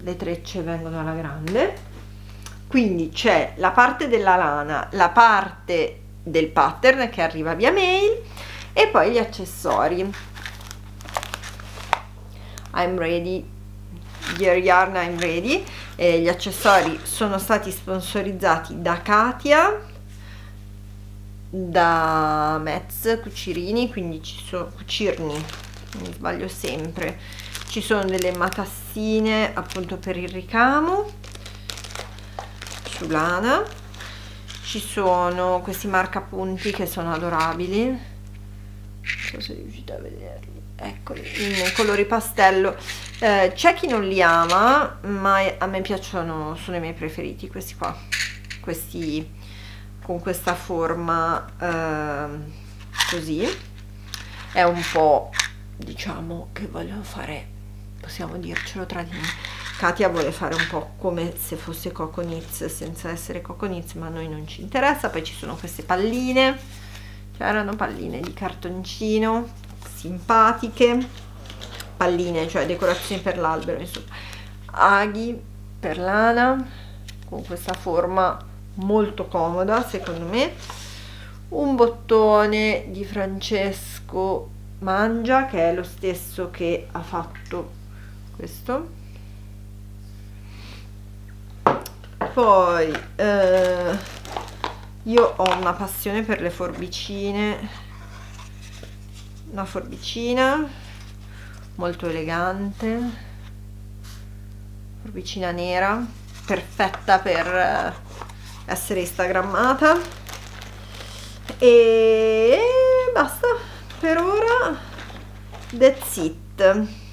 le trecce vengono alla grande. Quindi c'è la parte della lana la parte del pattern che arriva via mail e poi gli accessori. I'm ready. Dear Yarn I'm ready. Eh, gli accessori sono stati sponsorizzati da Katia da Metz Cucirini quindi ci sono Cucirni mi sbaglio sempre. Ci sono delle matassine appunto per il ricamo. Su lana ci sono questi marcapunti che sono adorabili. Non so se riuscite a vederli. Eccoli in colori pastello. Eh, c'è chi non li ama ma a me piacciono sono i miei preferiti questi qua. Questi con questa forma eh, così. È un po' diciamo che vogliono fare possiamo dircelo tra di noi Katia vuole fare un po' come se fosse Coconits senza essere Coconits ma a noi non ci interessa. Poi ci sono queste palline. C'erano palline di cartoncino simpatiche. Palline cioè decorazioni per l'albero insomma. Aghi per lana con questa forma molto comoda secondo me. Un bottone di Francesco mangia che è lo stesso che ha fatto questo poi eh, io ho una passione per le forbicine. Una forbicina molto elegante. Forbicina nera perfetta per eh, essere instagrammata. E basta. Per ora that's it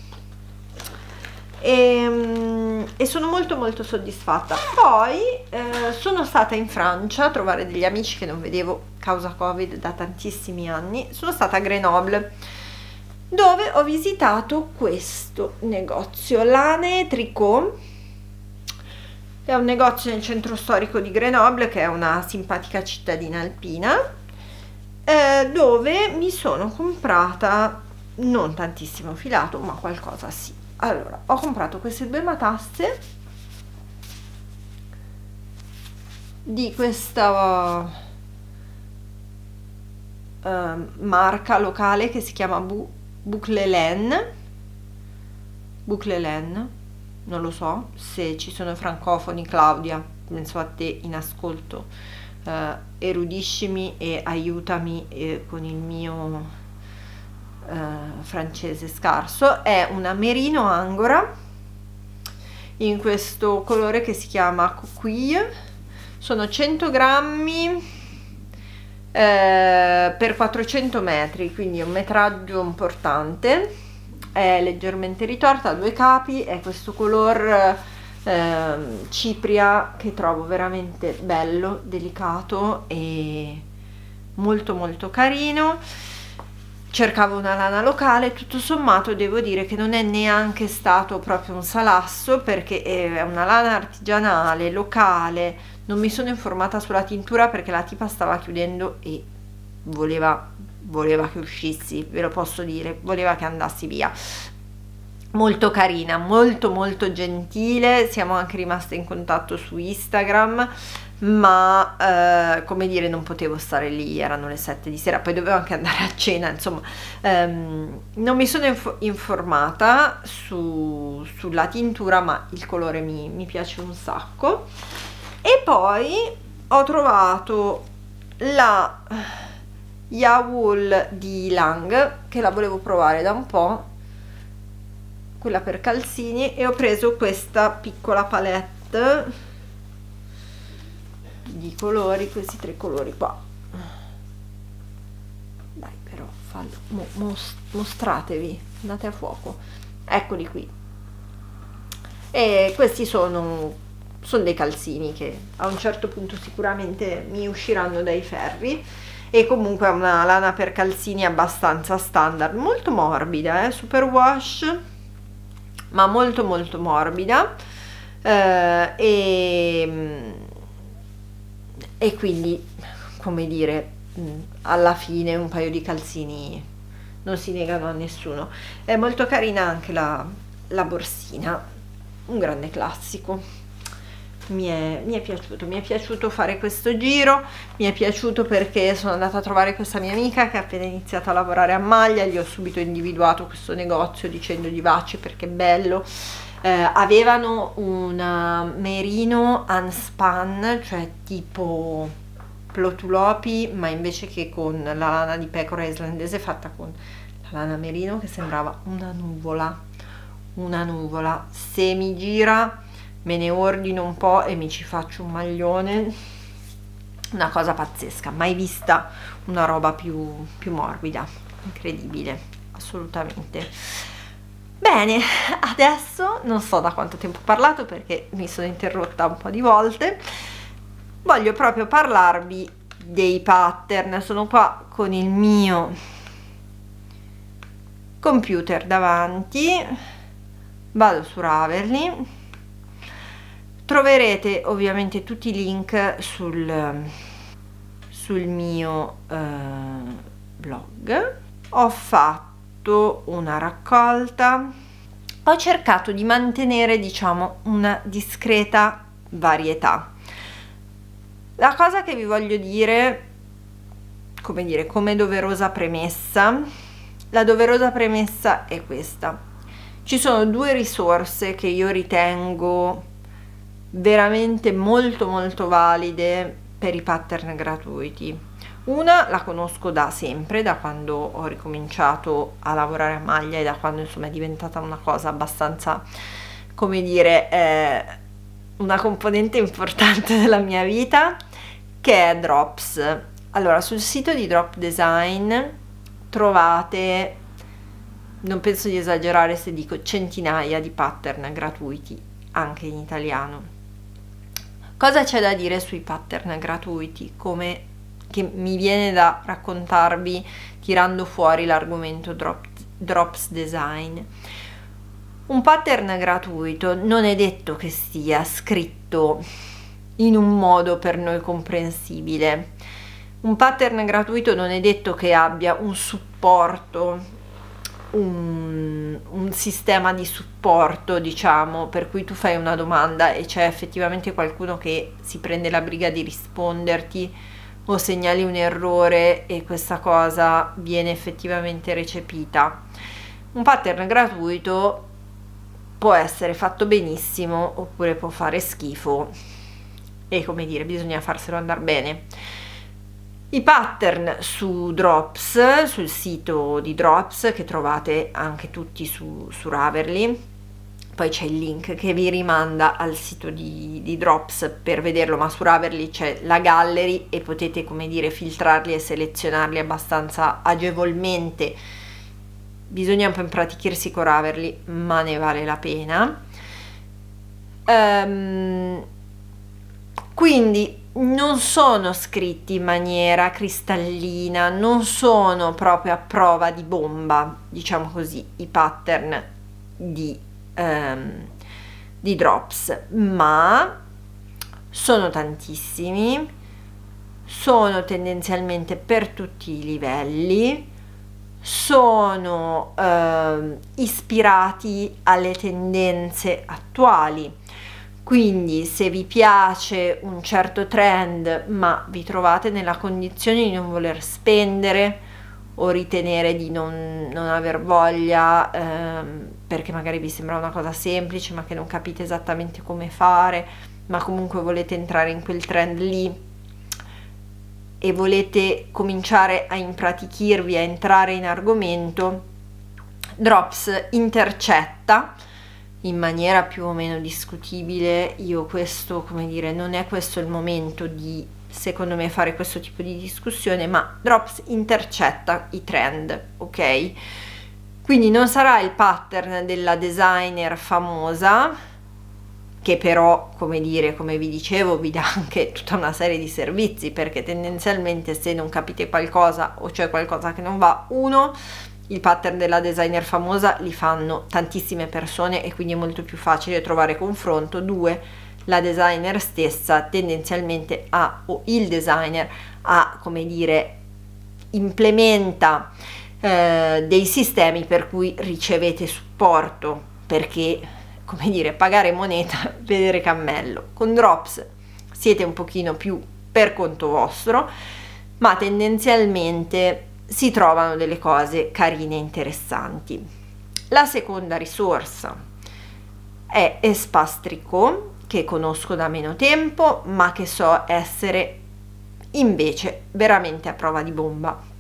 e, ehm, e, sono molto molto soddisfatta. Poi eh, sono stata in Francia a trovare degli amici che non vedevo causa covid da tantissimi anni. Sono stata a Grenoble dove ho visitato questo negozio Lane Tricot. È un negozio nel centro storico di Grenoble che è una simpatica cittadina alpina eh, dove mi sono comprata non tantissimo filato ma qualcosa sì allora ho comprato queste due matasse di questa uh, marca locale che si chiama Bu Bouclelen Bouclelen non lo so se ci sono francofoni Claudia penso a te in ascolto. Eh, erudiscimi e aiutami eh, con il mio eh, francese scarso è una merino angora in questo colore che si chiama coquille sono 100 grammi eh, per 400 metri quindi un metraggio importante. È leggermente ritorta a due capi è questo color eh, cipria che trovo veramente bello, delicato e molto molto carino cercavo una lana locale tutto sommato devo dire che non è neanche stato proprio un salasso perché è una lana artigianale locale. Non mi sono informata sulla tintura perché la tipa stava chiudendo e voleva voleva che uscissi ve lo posso dire voleva che andassi via. Molto carina, molto molto gentile, siamo anche rimaste in contatto su Instagram, ma eh, come dire non potevo stare lì, erano le 7 di sera, poi dovevo anche andare a cena, insomma ehm, non mi sono inf informata su, sulla tintura, ma il colore mi, mi piace un sacco. E poi ho trovato la Yawool di Lang, che la volevo provare da un po', quella per calzini e ho preso questa piccola palette di colori questi tre colori qua. Dai però fallo, mo, mos, mostratevi andate a fuoco. Eccoli qui. E questi sono sono dei calzini che a un certo punto sicuramente mi usciranno dai ferri. E comunque è una lana per calzini abbastanza standard molto morbida eh? super wash ma molto molto morbida. Eh, e, e quindi come dire alla fine un paio di calzini non si negano a nessuno. È molto carina anche la, la borsina un grande classico. Mi è, mi è, piaciuto, mi è piaciuto fare questo giro, mi è piaciuto perché sono andata a trovare questa mia amica che ha appena iniziato a lavorare a maglia, gli ho subito individuato questo negozio dicendogli vaci perché è bello, eh, avevano un merino unspan, cioè tipo plotulopi, ma invece che con la lana di pecora islandese fatta con la lana merino che sembrava una nuvola, una nuvola, se mi gira me ne ordino un po' e mi ci faccio un maglione. Una cosa pazzesca. Mai vista una roba più, più morbida. Incredibile. Assolutamente bene adesso non so da quanto tempo ho parlato perché mi sono interrotta un po' di volte. Voglio proprio parlarvi dei pattern. Sono qua con il mio computer davanti. Vado su Ravelry troverete ovviamente tutti i link sul, sul mio eh, blog. Ho fatto una raccolta. Ho cercato di mantenere diciamo una discreta varietà. La cosa che vi voglio dire come dire come doverosa premessa la doverosa premessa è questa. Ci sono due risorse che io ritengo veramente molto molto valide per i pattern gratuiti una la conosco da sempre da quando ho ricominciato a lavorare a maglia e da quando insomma è diventata una cosa abbastanza come dire eh, una componente importante della mia vita che è Drops allora sul sito di Drop Design trovate non penso di esagerare se dico centinaia di pattern gratuiti anche in italiano Cosa c'è da dire sui pattern gratuiti? Come che mi viene da raccontarvi tirando fuori l'argomento drop, Drops Design. Un pattern gratuito non è detto che sia scritto in un modo per noi comprensibile. Un pattern gratuito non è detto che abbia un supporto un, un, sistema di supporto, diciamo, per cui tu fai una domanda e c'è effettivamente qualcuno che si prende la briga di risponderti o segnali un errore e questa cosa viene effettivamente recepita. Un pattern gratuito può essere fatto benissimo oppure può fare schifo e come dire, bisogna farselo andare bene. I pattern su Drops, sul sito di Drops che trovate anche tutti su, su Ravelry, poi c'è il link che vi rimanda al sito di, di, Drops per vederlo, ma su Ravelry c'è la gallery e potete come dire filtrarli e selezionarli abbastanza agevolmente. Bisogna un po' impratichirsi con Ravelry, ma ne vale la pena. Um, quindi non sono scritti in maniera cristallina, non sono proprio a prova di bomba, diciamo così, i pattern di, um, di drops, ma sono tantissimi, sono tendenzialmente per tutti i livelli, sono uh, ispirati alle tendenze attuali. Quindi se vi piace un certo trend ma vi trovate nella condizione di non voler spendere o ritenere di non, non aver voglia ehm, perché magari vi sembra una cosa semplice ma che non capite esattamente come fare ma comunque volete entrare in quel trend lì e volete cominciare a impratichirvi, a entrare in argomento, Drops intercetta in maniera più o meno discutibile, io questo, come dire, non è questo il momento di, secondo me, fare questo tipo di discussione, ma Drops intercetta i trend, ok? Quindi non sarà il pattern della designer famosa, che però, come dire, come vi dicevo, vi dà anche tutta una serie di servizi perché tendenzialmente se non capite qualcosa o c'è qualcosa che non va, uno, il pattern della designer famosa li fanno tantissime persone e quindi è molto più facile trovare confronto, due, la designer stessa tendenzialmente ha, o il designer ha, come dire, implementa eh, dei sistemi per cui ricevete supporto perché come dire, pagare moneta, vedere cammello. Con Drops siete un pochino più per conto vostro, ma tendenzialmente si trovano delle cose carine e interessanti. La seconda risorsa è Espastrico, che conosco da meno tempo, ma che so essere invece veramente a prova di bomba.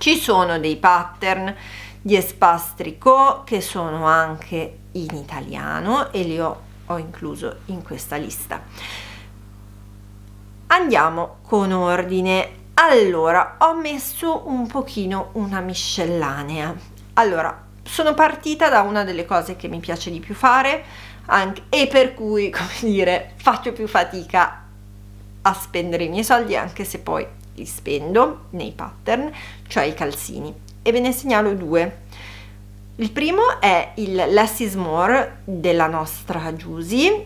Ci sono dei pattern di Espastrico che sono anche in italiano e li ho, ho incluso in questa lista. Andiamo con ordine. Allora, ho messo un pochino una miscellanea. Allora, sono partita da una delle cose che mi piace di più fare anche, e per cui, come dire, faccio più fatica a spendere i miei soldi anche se poi li spendo nei pattern, cioè i calzini. E ve ne segnalo due. Il primo è il Less is More della nostra Giusy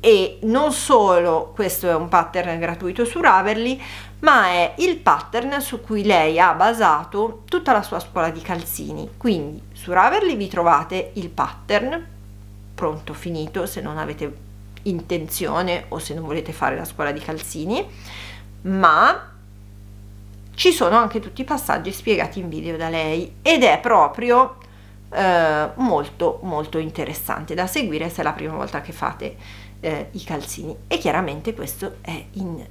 e non solo questo è un pattern gratuito su Ravelry, ma è il pattern su cui lei ha basato tutta la sua scuola di calzini. Quindi su Ravelry vi trovate il pattern pronto, finito, se non avete intenzione o se non volete fare la scuola di calzini, ma ci sono anche tutti i passaggi spiegati in video da lei ed è proprio eh, molto molto interessante da seguire se è la prima volta che fate eh, i calzini. E chiaramente questo è in,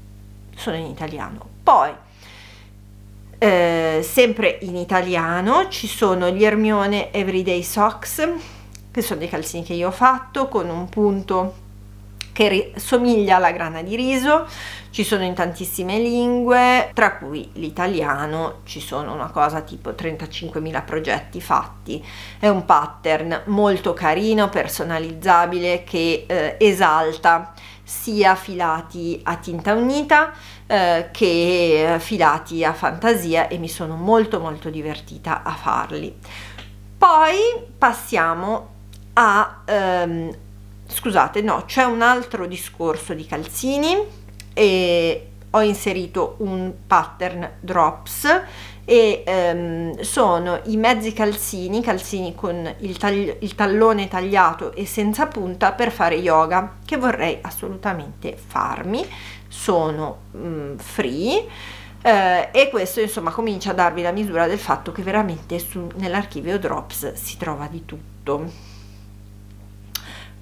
sono in italiano. Poi eh, sempre in italiano ci sono gli Ermione Everyday Socks che sono dei calzini che io ho fatto con un punto che somiglia alla grana di riso, ci sono in tantissime lingue, tra cui l'italiano, ci sono una cosa tipo 35.000 progetti fatti, è un pattern molto carino, personalizzabile, che eh, esalta sia filati a tinta unita eh, che filati a fantasia e mi sono molto molto divertita a farli. Poi passiamo a ehm, scusate no c'è un altro discorso di calzini e ho inserito un pattern drops e ehm, sono i mezzi calzini, calzini con il, tagli- il, tallone tagliato e senza punta per fare yoga che vorrei assolutamente farmi, sono mm, free eh, e questo insomma comincia a darvi la misura del fatto che veramente nell'archivio Drops si trova di tutto.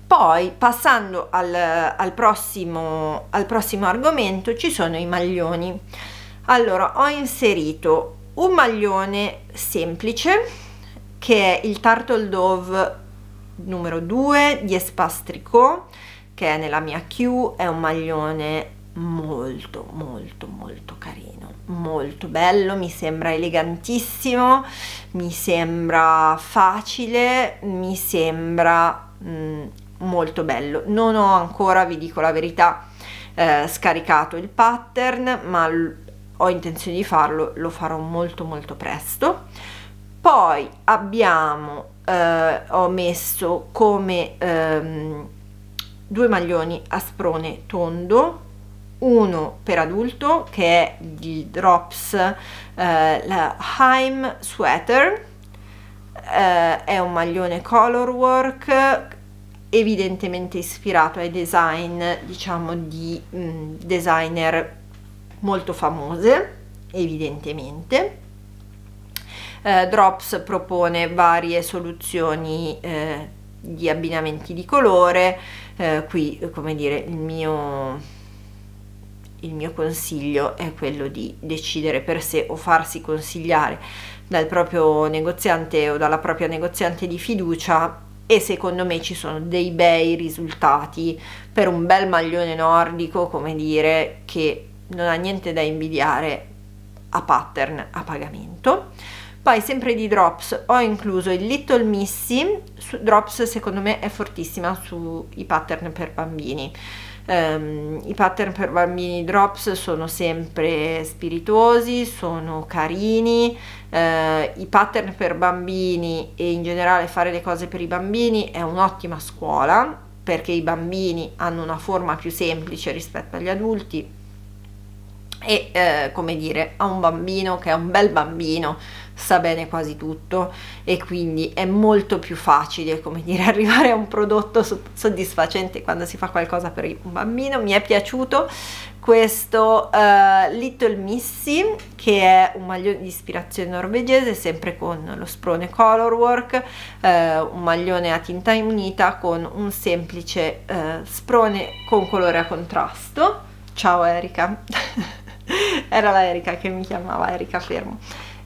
Poi passando al, al, prossimo, al prossimo argomento ci sono i maglioni. Allora ho inserito un maglione semplice che è il Turtle Dove numero 2 di Espace Tricot che è nella mia Q, è un maglione molto molto molto carino molto bello mi sembra elegantissimo mi sembra facile mi sembra mh, mm, molto bello. Non ho ancora vi dico la verità eh, scaricato il pattern ma ho intenzione di farlo lo farò molto molto presto. Poi abbiamo eh, ho messo come ehm, due maglioni a sprone tondo uno per adulto che è il Drops eh, la Heim Sweater eh, è un maglione color work evidentemente ispirato ai design diciamo di mh, mm, designer molto famose evidentemente. Eh, Drops propone varie soluzioni eh, di abbinamenti di colore. Eh, qui come dire il mio il mio consiglio è quello di decidere per sé o farsi consigliare dal proprio negoziante o dalla propria negoziante di fiducia e secondo me ci sono dei bei risultati per un bel maglione nordico, come dire, che non ha niente da invidiare a pattern a pagamento. poi sempre di Drops ho incluso il Little Missy su, Drops secondo me è fortissima sui pattern per bambini um, i pattern per bambini Drops sono sempre spirituosi sono carini. Uh, i pattern per bambini e in generale fare le cose per i bambini è un'ottima scuola perché i bambini hanno una forma più semplice rispetto agli adulti e eh, come dire a un bambino che è un bel bambino sa bene quasi tutto e quindi è molto più facile come dire arrivare a un prodotto soddisfacente quando si fa qualcosa per un bambino. Mi è piaciuto questo uh, Little Missy che è un maglione di ispirazione norvegese sempre con lo sprone colorwork uh, un maglione a tinta unita con un semplice uh, sprone con colore a contrasto. Ciao Erika. Era la Erika che mi chiamava Erika Fermo.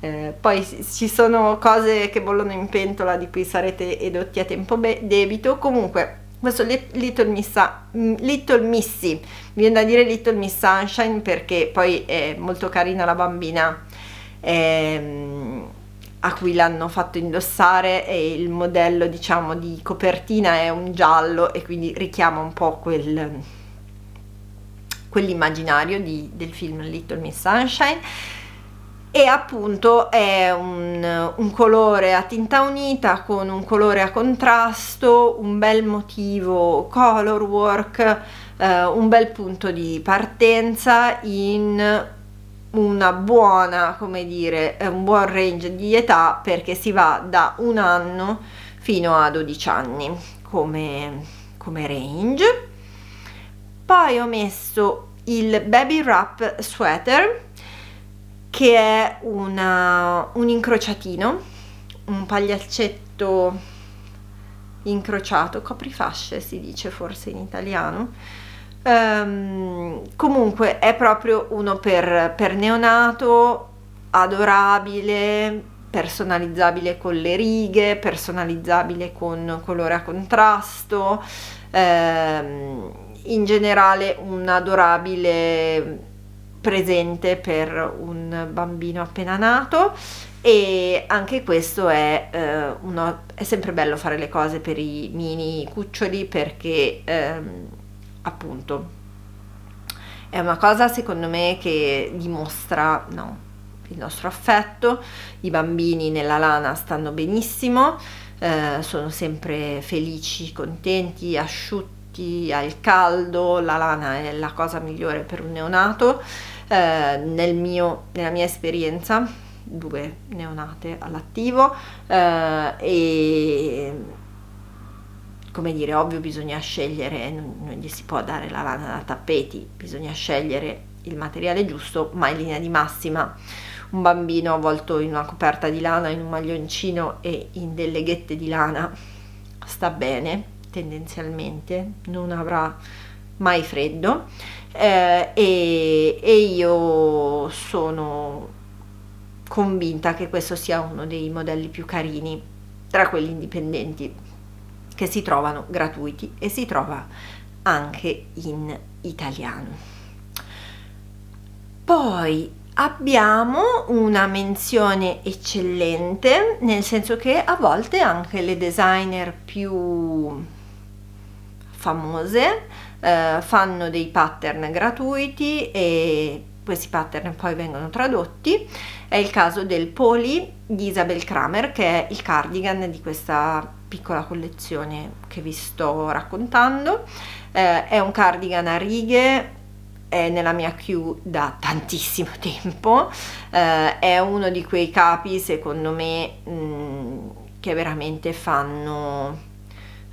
Eh, poi ci sono cose che bollono in pentola di cui sarete edotti a tempo debito. Comunque, questo Little, Missa, mm, Little Missy, mi viene da dire Little Miss Sunshine perché poi è molto carina la bambina ehm, a cui l'hanno fatto indossare e il modello diciamo di copertina è un giallo e quindi richiama un po' quel quell'immaginario del film Little Miss Sunshine e appunto è un, un, colore a tinta unita con un colore a contrasto, un bel motivo color work, eh, un bel punto di partenza in una buona, come dire, un buon range di età perché si va da un anno fino a 12 anni come, come range. Poi ho messo il baby wrap sweater che è una, un incrociatino un pagliaccetto incrociato coprifasce si dice forse in italiano. Um, comunque è proprio uno per, per neonato adorabile personalizzabile con le righe personalizzabile con colore a contrasto um, in generale un adorabile presente per un bambino appena nato e anche questo è, eh, uno, è sempre bello fare le cose per i mini cuccioli perché ehm, appunto è una cosa secondo me che dimostra no, il nostro affetto. I bambini nella lana stanno benissimo eh, sono sempre felici contenti asciutti al caldo, la lana è la cosa migliore per un neonato, eh, nel mio, nella mia esperienza, due neonate all'attivo eh, e come dire, ovvio bisogna scegliere, non, non gli si può dare la lana da tappeti, bisogna scegliere il materiale giusto, ma in linea di massima. Un bambino avvolto in una coperta di lana, in un maglioncino e in delle ghette di lana sta bene tendenzialmente non avrà mai freddo eh, e, e io sono convinta che questo sia uno dei modelli più carini tra quelli indipendenti che si trovano gratuiti e si trova anche in italiano. Poi abbiamo una menzione eccellente, nel senso che a volte anche le designer più famose eh, fanno dei pattern gratuiti e questi pattern poi vengono tradotti. È il caso del Poli di Isabel Kramer che è il cardigan di questa piccola collezione che vi sto raccontando. Eh, è un cardigan a righe è nella mia queue da tantissimo tempo. Eh, è uno di quei capi secondo me mh, mm, che veramente fanno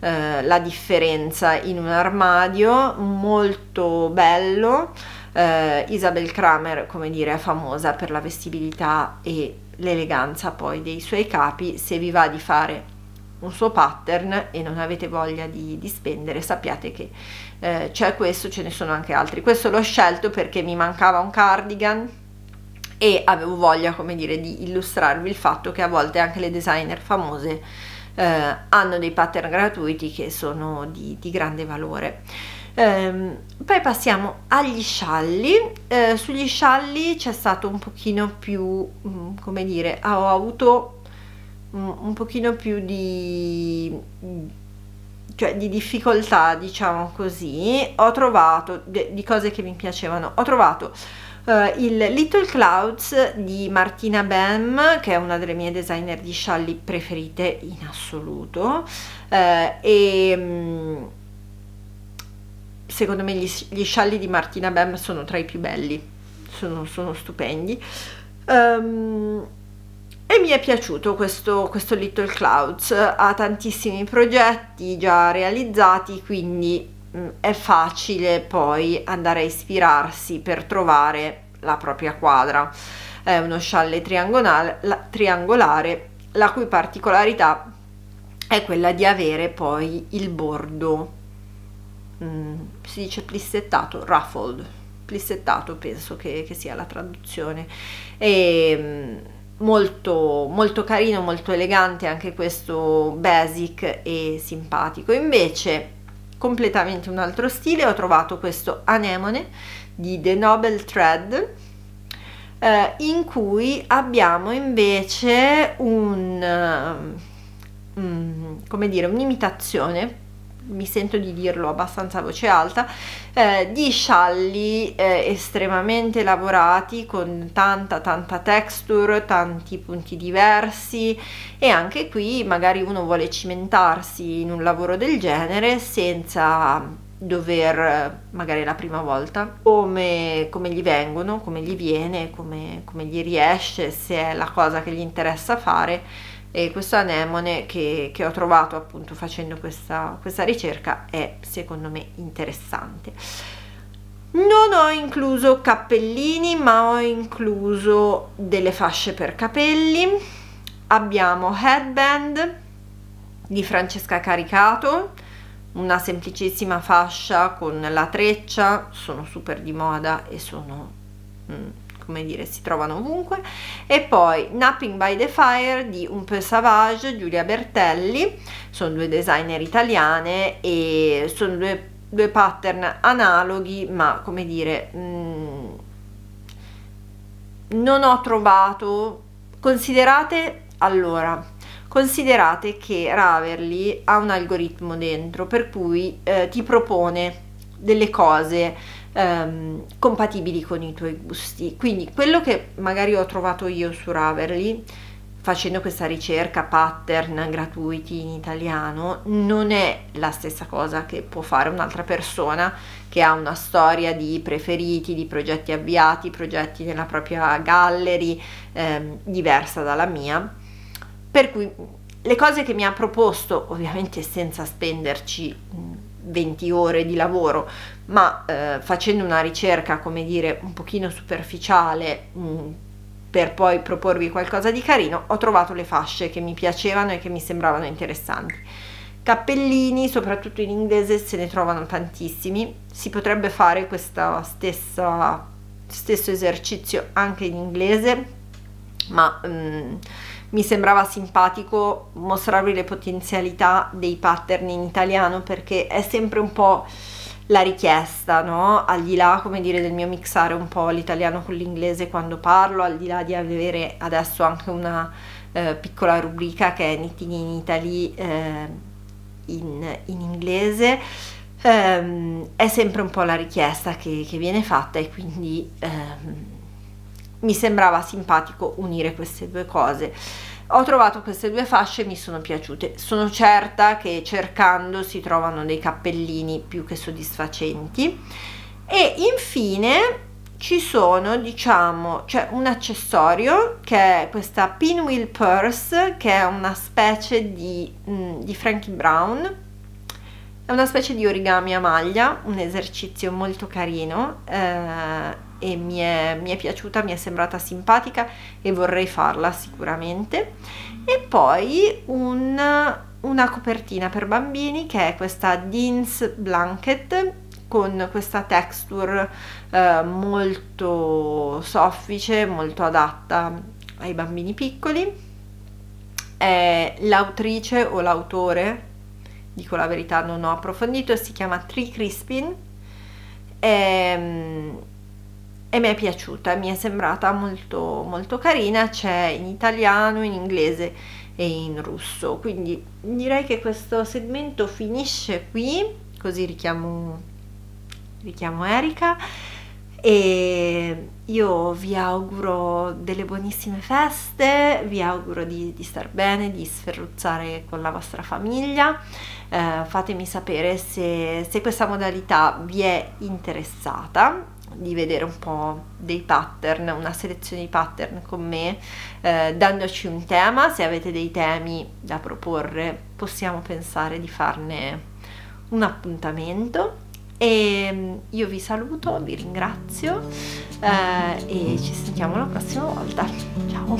eh, la differenza in un armadio molto bello. Eh, Isabel Kramer come dire è famosa per la vestibilità e l'eleganza poi dei suoi capi. Se vi va di fare un suo pattern e non avete voglia di, di spendere sappiate che eh, c'è questo ce ne sono anche altri. Questo l'ho scelto perché mi mancava un cardigan e avevo voglia come dire di illustrarvi il fatto che a volte anche le designer famose eh, hanno dei pattern gratuiti che sono di, di grande valore. ehm, poi passiamo agli scialli. Eh, sugli scialli c'è stato un pochino più mm, come dire ho avuto un, un pochino più di cioè di difficoltà diciamo così. Ho trovato di cose che mi piacevano. Ho trovato Uh, il Little Clouds di Martina Bem, che è una delle mie designer di scialli preferite in assoluto, uh, e um, secondo me gli, gli, scialli di Martina Bem sono tra i più belli, sono, sono stupendi. Um, e mi è piaciuto questo, questo Little Clouds, ha tantissimi progetti già realizzati, quindi Mm, è facile poi andare a ispirarsi per trovare la propria quadra. È uno scialle triangolare la, triangolare, la cui particolarità è quella di avere poi il bordo, mm, si dice plissettato, ruffled, plissettato penso che, che sia la traduzione. E, mm, molto, molto carino, molto elegante anche questo basic e simpatico. Invece completamente un altro stile. Ho trovato questo anemone di The Noble Thread eh, in cui abbiamo invece un um, come dire un'imitazione mi sento di dirlo abbastanza a voce alta, eh, di scialli eh, estremamente lavorati con tanta tanta texture, tanti punti diversi. E anche qui magari uno vuole cimentarsi in un lavoro del genere senza dover magari la prima volta come, come gli vengono, come gli viene, come, come gli riesce, se è la cosa che gli interessa fare e questo anemone che, che ho trovato appunto facendo questa, questa ricerca è secondo me interessante. Non ho incluso cappellini ma ho incluso delle fasce per capelli. Abbiamo headband di Francesca Caricato una semplicissima fascia con la treccia. Sono super di moda e sono mm, come dire si trovano ovunque. E poi Napping by the Fire di Un peu Savage Giulia Bertelli. Sono due designer italiane e sono due, due pattern analoghi ma come dire mh, mm, non ho trovato. Considerate allora considerate che Raverly ha un algoritmo dentro per cui eh, ti propone delle cose ehm, compatibili con i tuoi gusti. Quindi quello che magari ho trovato io su Ravelry facendo questa ricerca pattern gratuiti in italiano non è la stessa cosa che può fare un'altra persona che ha una storia di preferiti, di progetti avviati, progetti nella propria gallery ehm, diversa dalla mia. Per cui le cose che mi ha proposto, ovviamente senza spenderci 20 ore di lavoro, ma eh, facendo una ricerca, come dire, un pochino superficiale mh, mm, per poi proporvi qualcosa di carino, ho trovato le fasce che mi piacevano e che mi sembravano interessanti. Cappellini, soprattutto in inglese, se ne trovano tantissimi. Si potrebbe fare questo stesso esercizio anche in inglese, ma... Mh, mm, mi sembrava simpatico mostrarvi le potenzialità dei pattern in italiano perché è sempre un po' la richiesta, no? Al di là, come dire, del mio mixare un po' l'italiano con l'inglese quando parlo, al di là di avere adesso anche una eh, piccola rubrica che è Knitting in Italy eh, in, in, inglese, ehm, è sempre un po' la richiesta che, che viene fatta e quindi... Ehm, mi sembrava simpatico unire queste due cose. Ho trovato queste due fasce e mi sono piaciute. Sono certa che cercando si trovano dei cappellini più che soddisfacenti. E infine ci sono diciamo c'è un accessorio che è questa pinwheel purse che è una specie di, mm, di Frankie Brown. È una specie di origami a maglia un esercizio molto carino eh, e mi è, mi è piaciuta, mi è sembrata simpatica e vorrei farla sicuramente. E poi un, una copertina per bambini che è questa Dean's Blanket con questa texture eh, molto soffice, molto adatta ai bambini piccoli. È l'autrice o l'autore, dico la verità, non ho approfondito, si chiama Tree Crispin e, e mi è piaciuta, mi è sembrata molto, molto carina, c'è in italiano, in inglese e in russo, quindi direi che questo segmento finisce qui, così richiamo, richiamo Erika. E io vi auguro delle buonissime feste, vi auguro di, di star bene, di sferruzzare con la vostra famiglia, eh, fatemi sapere se, se questa modalità vi è interessata di vedere un po' dei pattern, una selezione di pattern con me, eh, dandoci un tema, se avete dei temi da proporre possiamo pensare di farne un appuntamento e mm, io vi saluto, vi ringrazio eh, e ci sentiamo la prossima volta. Ciao!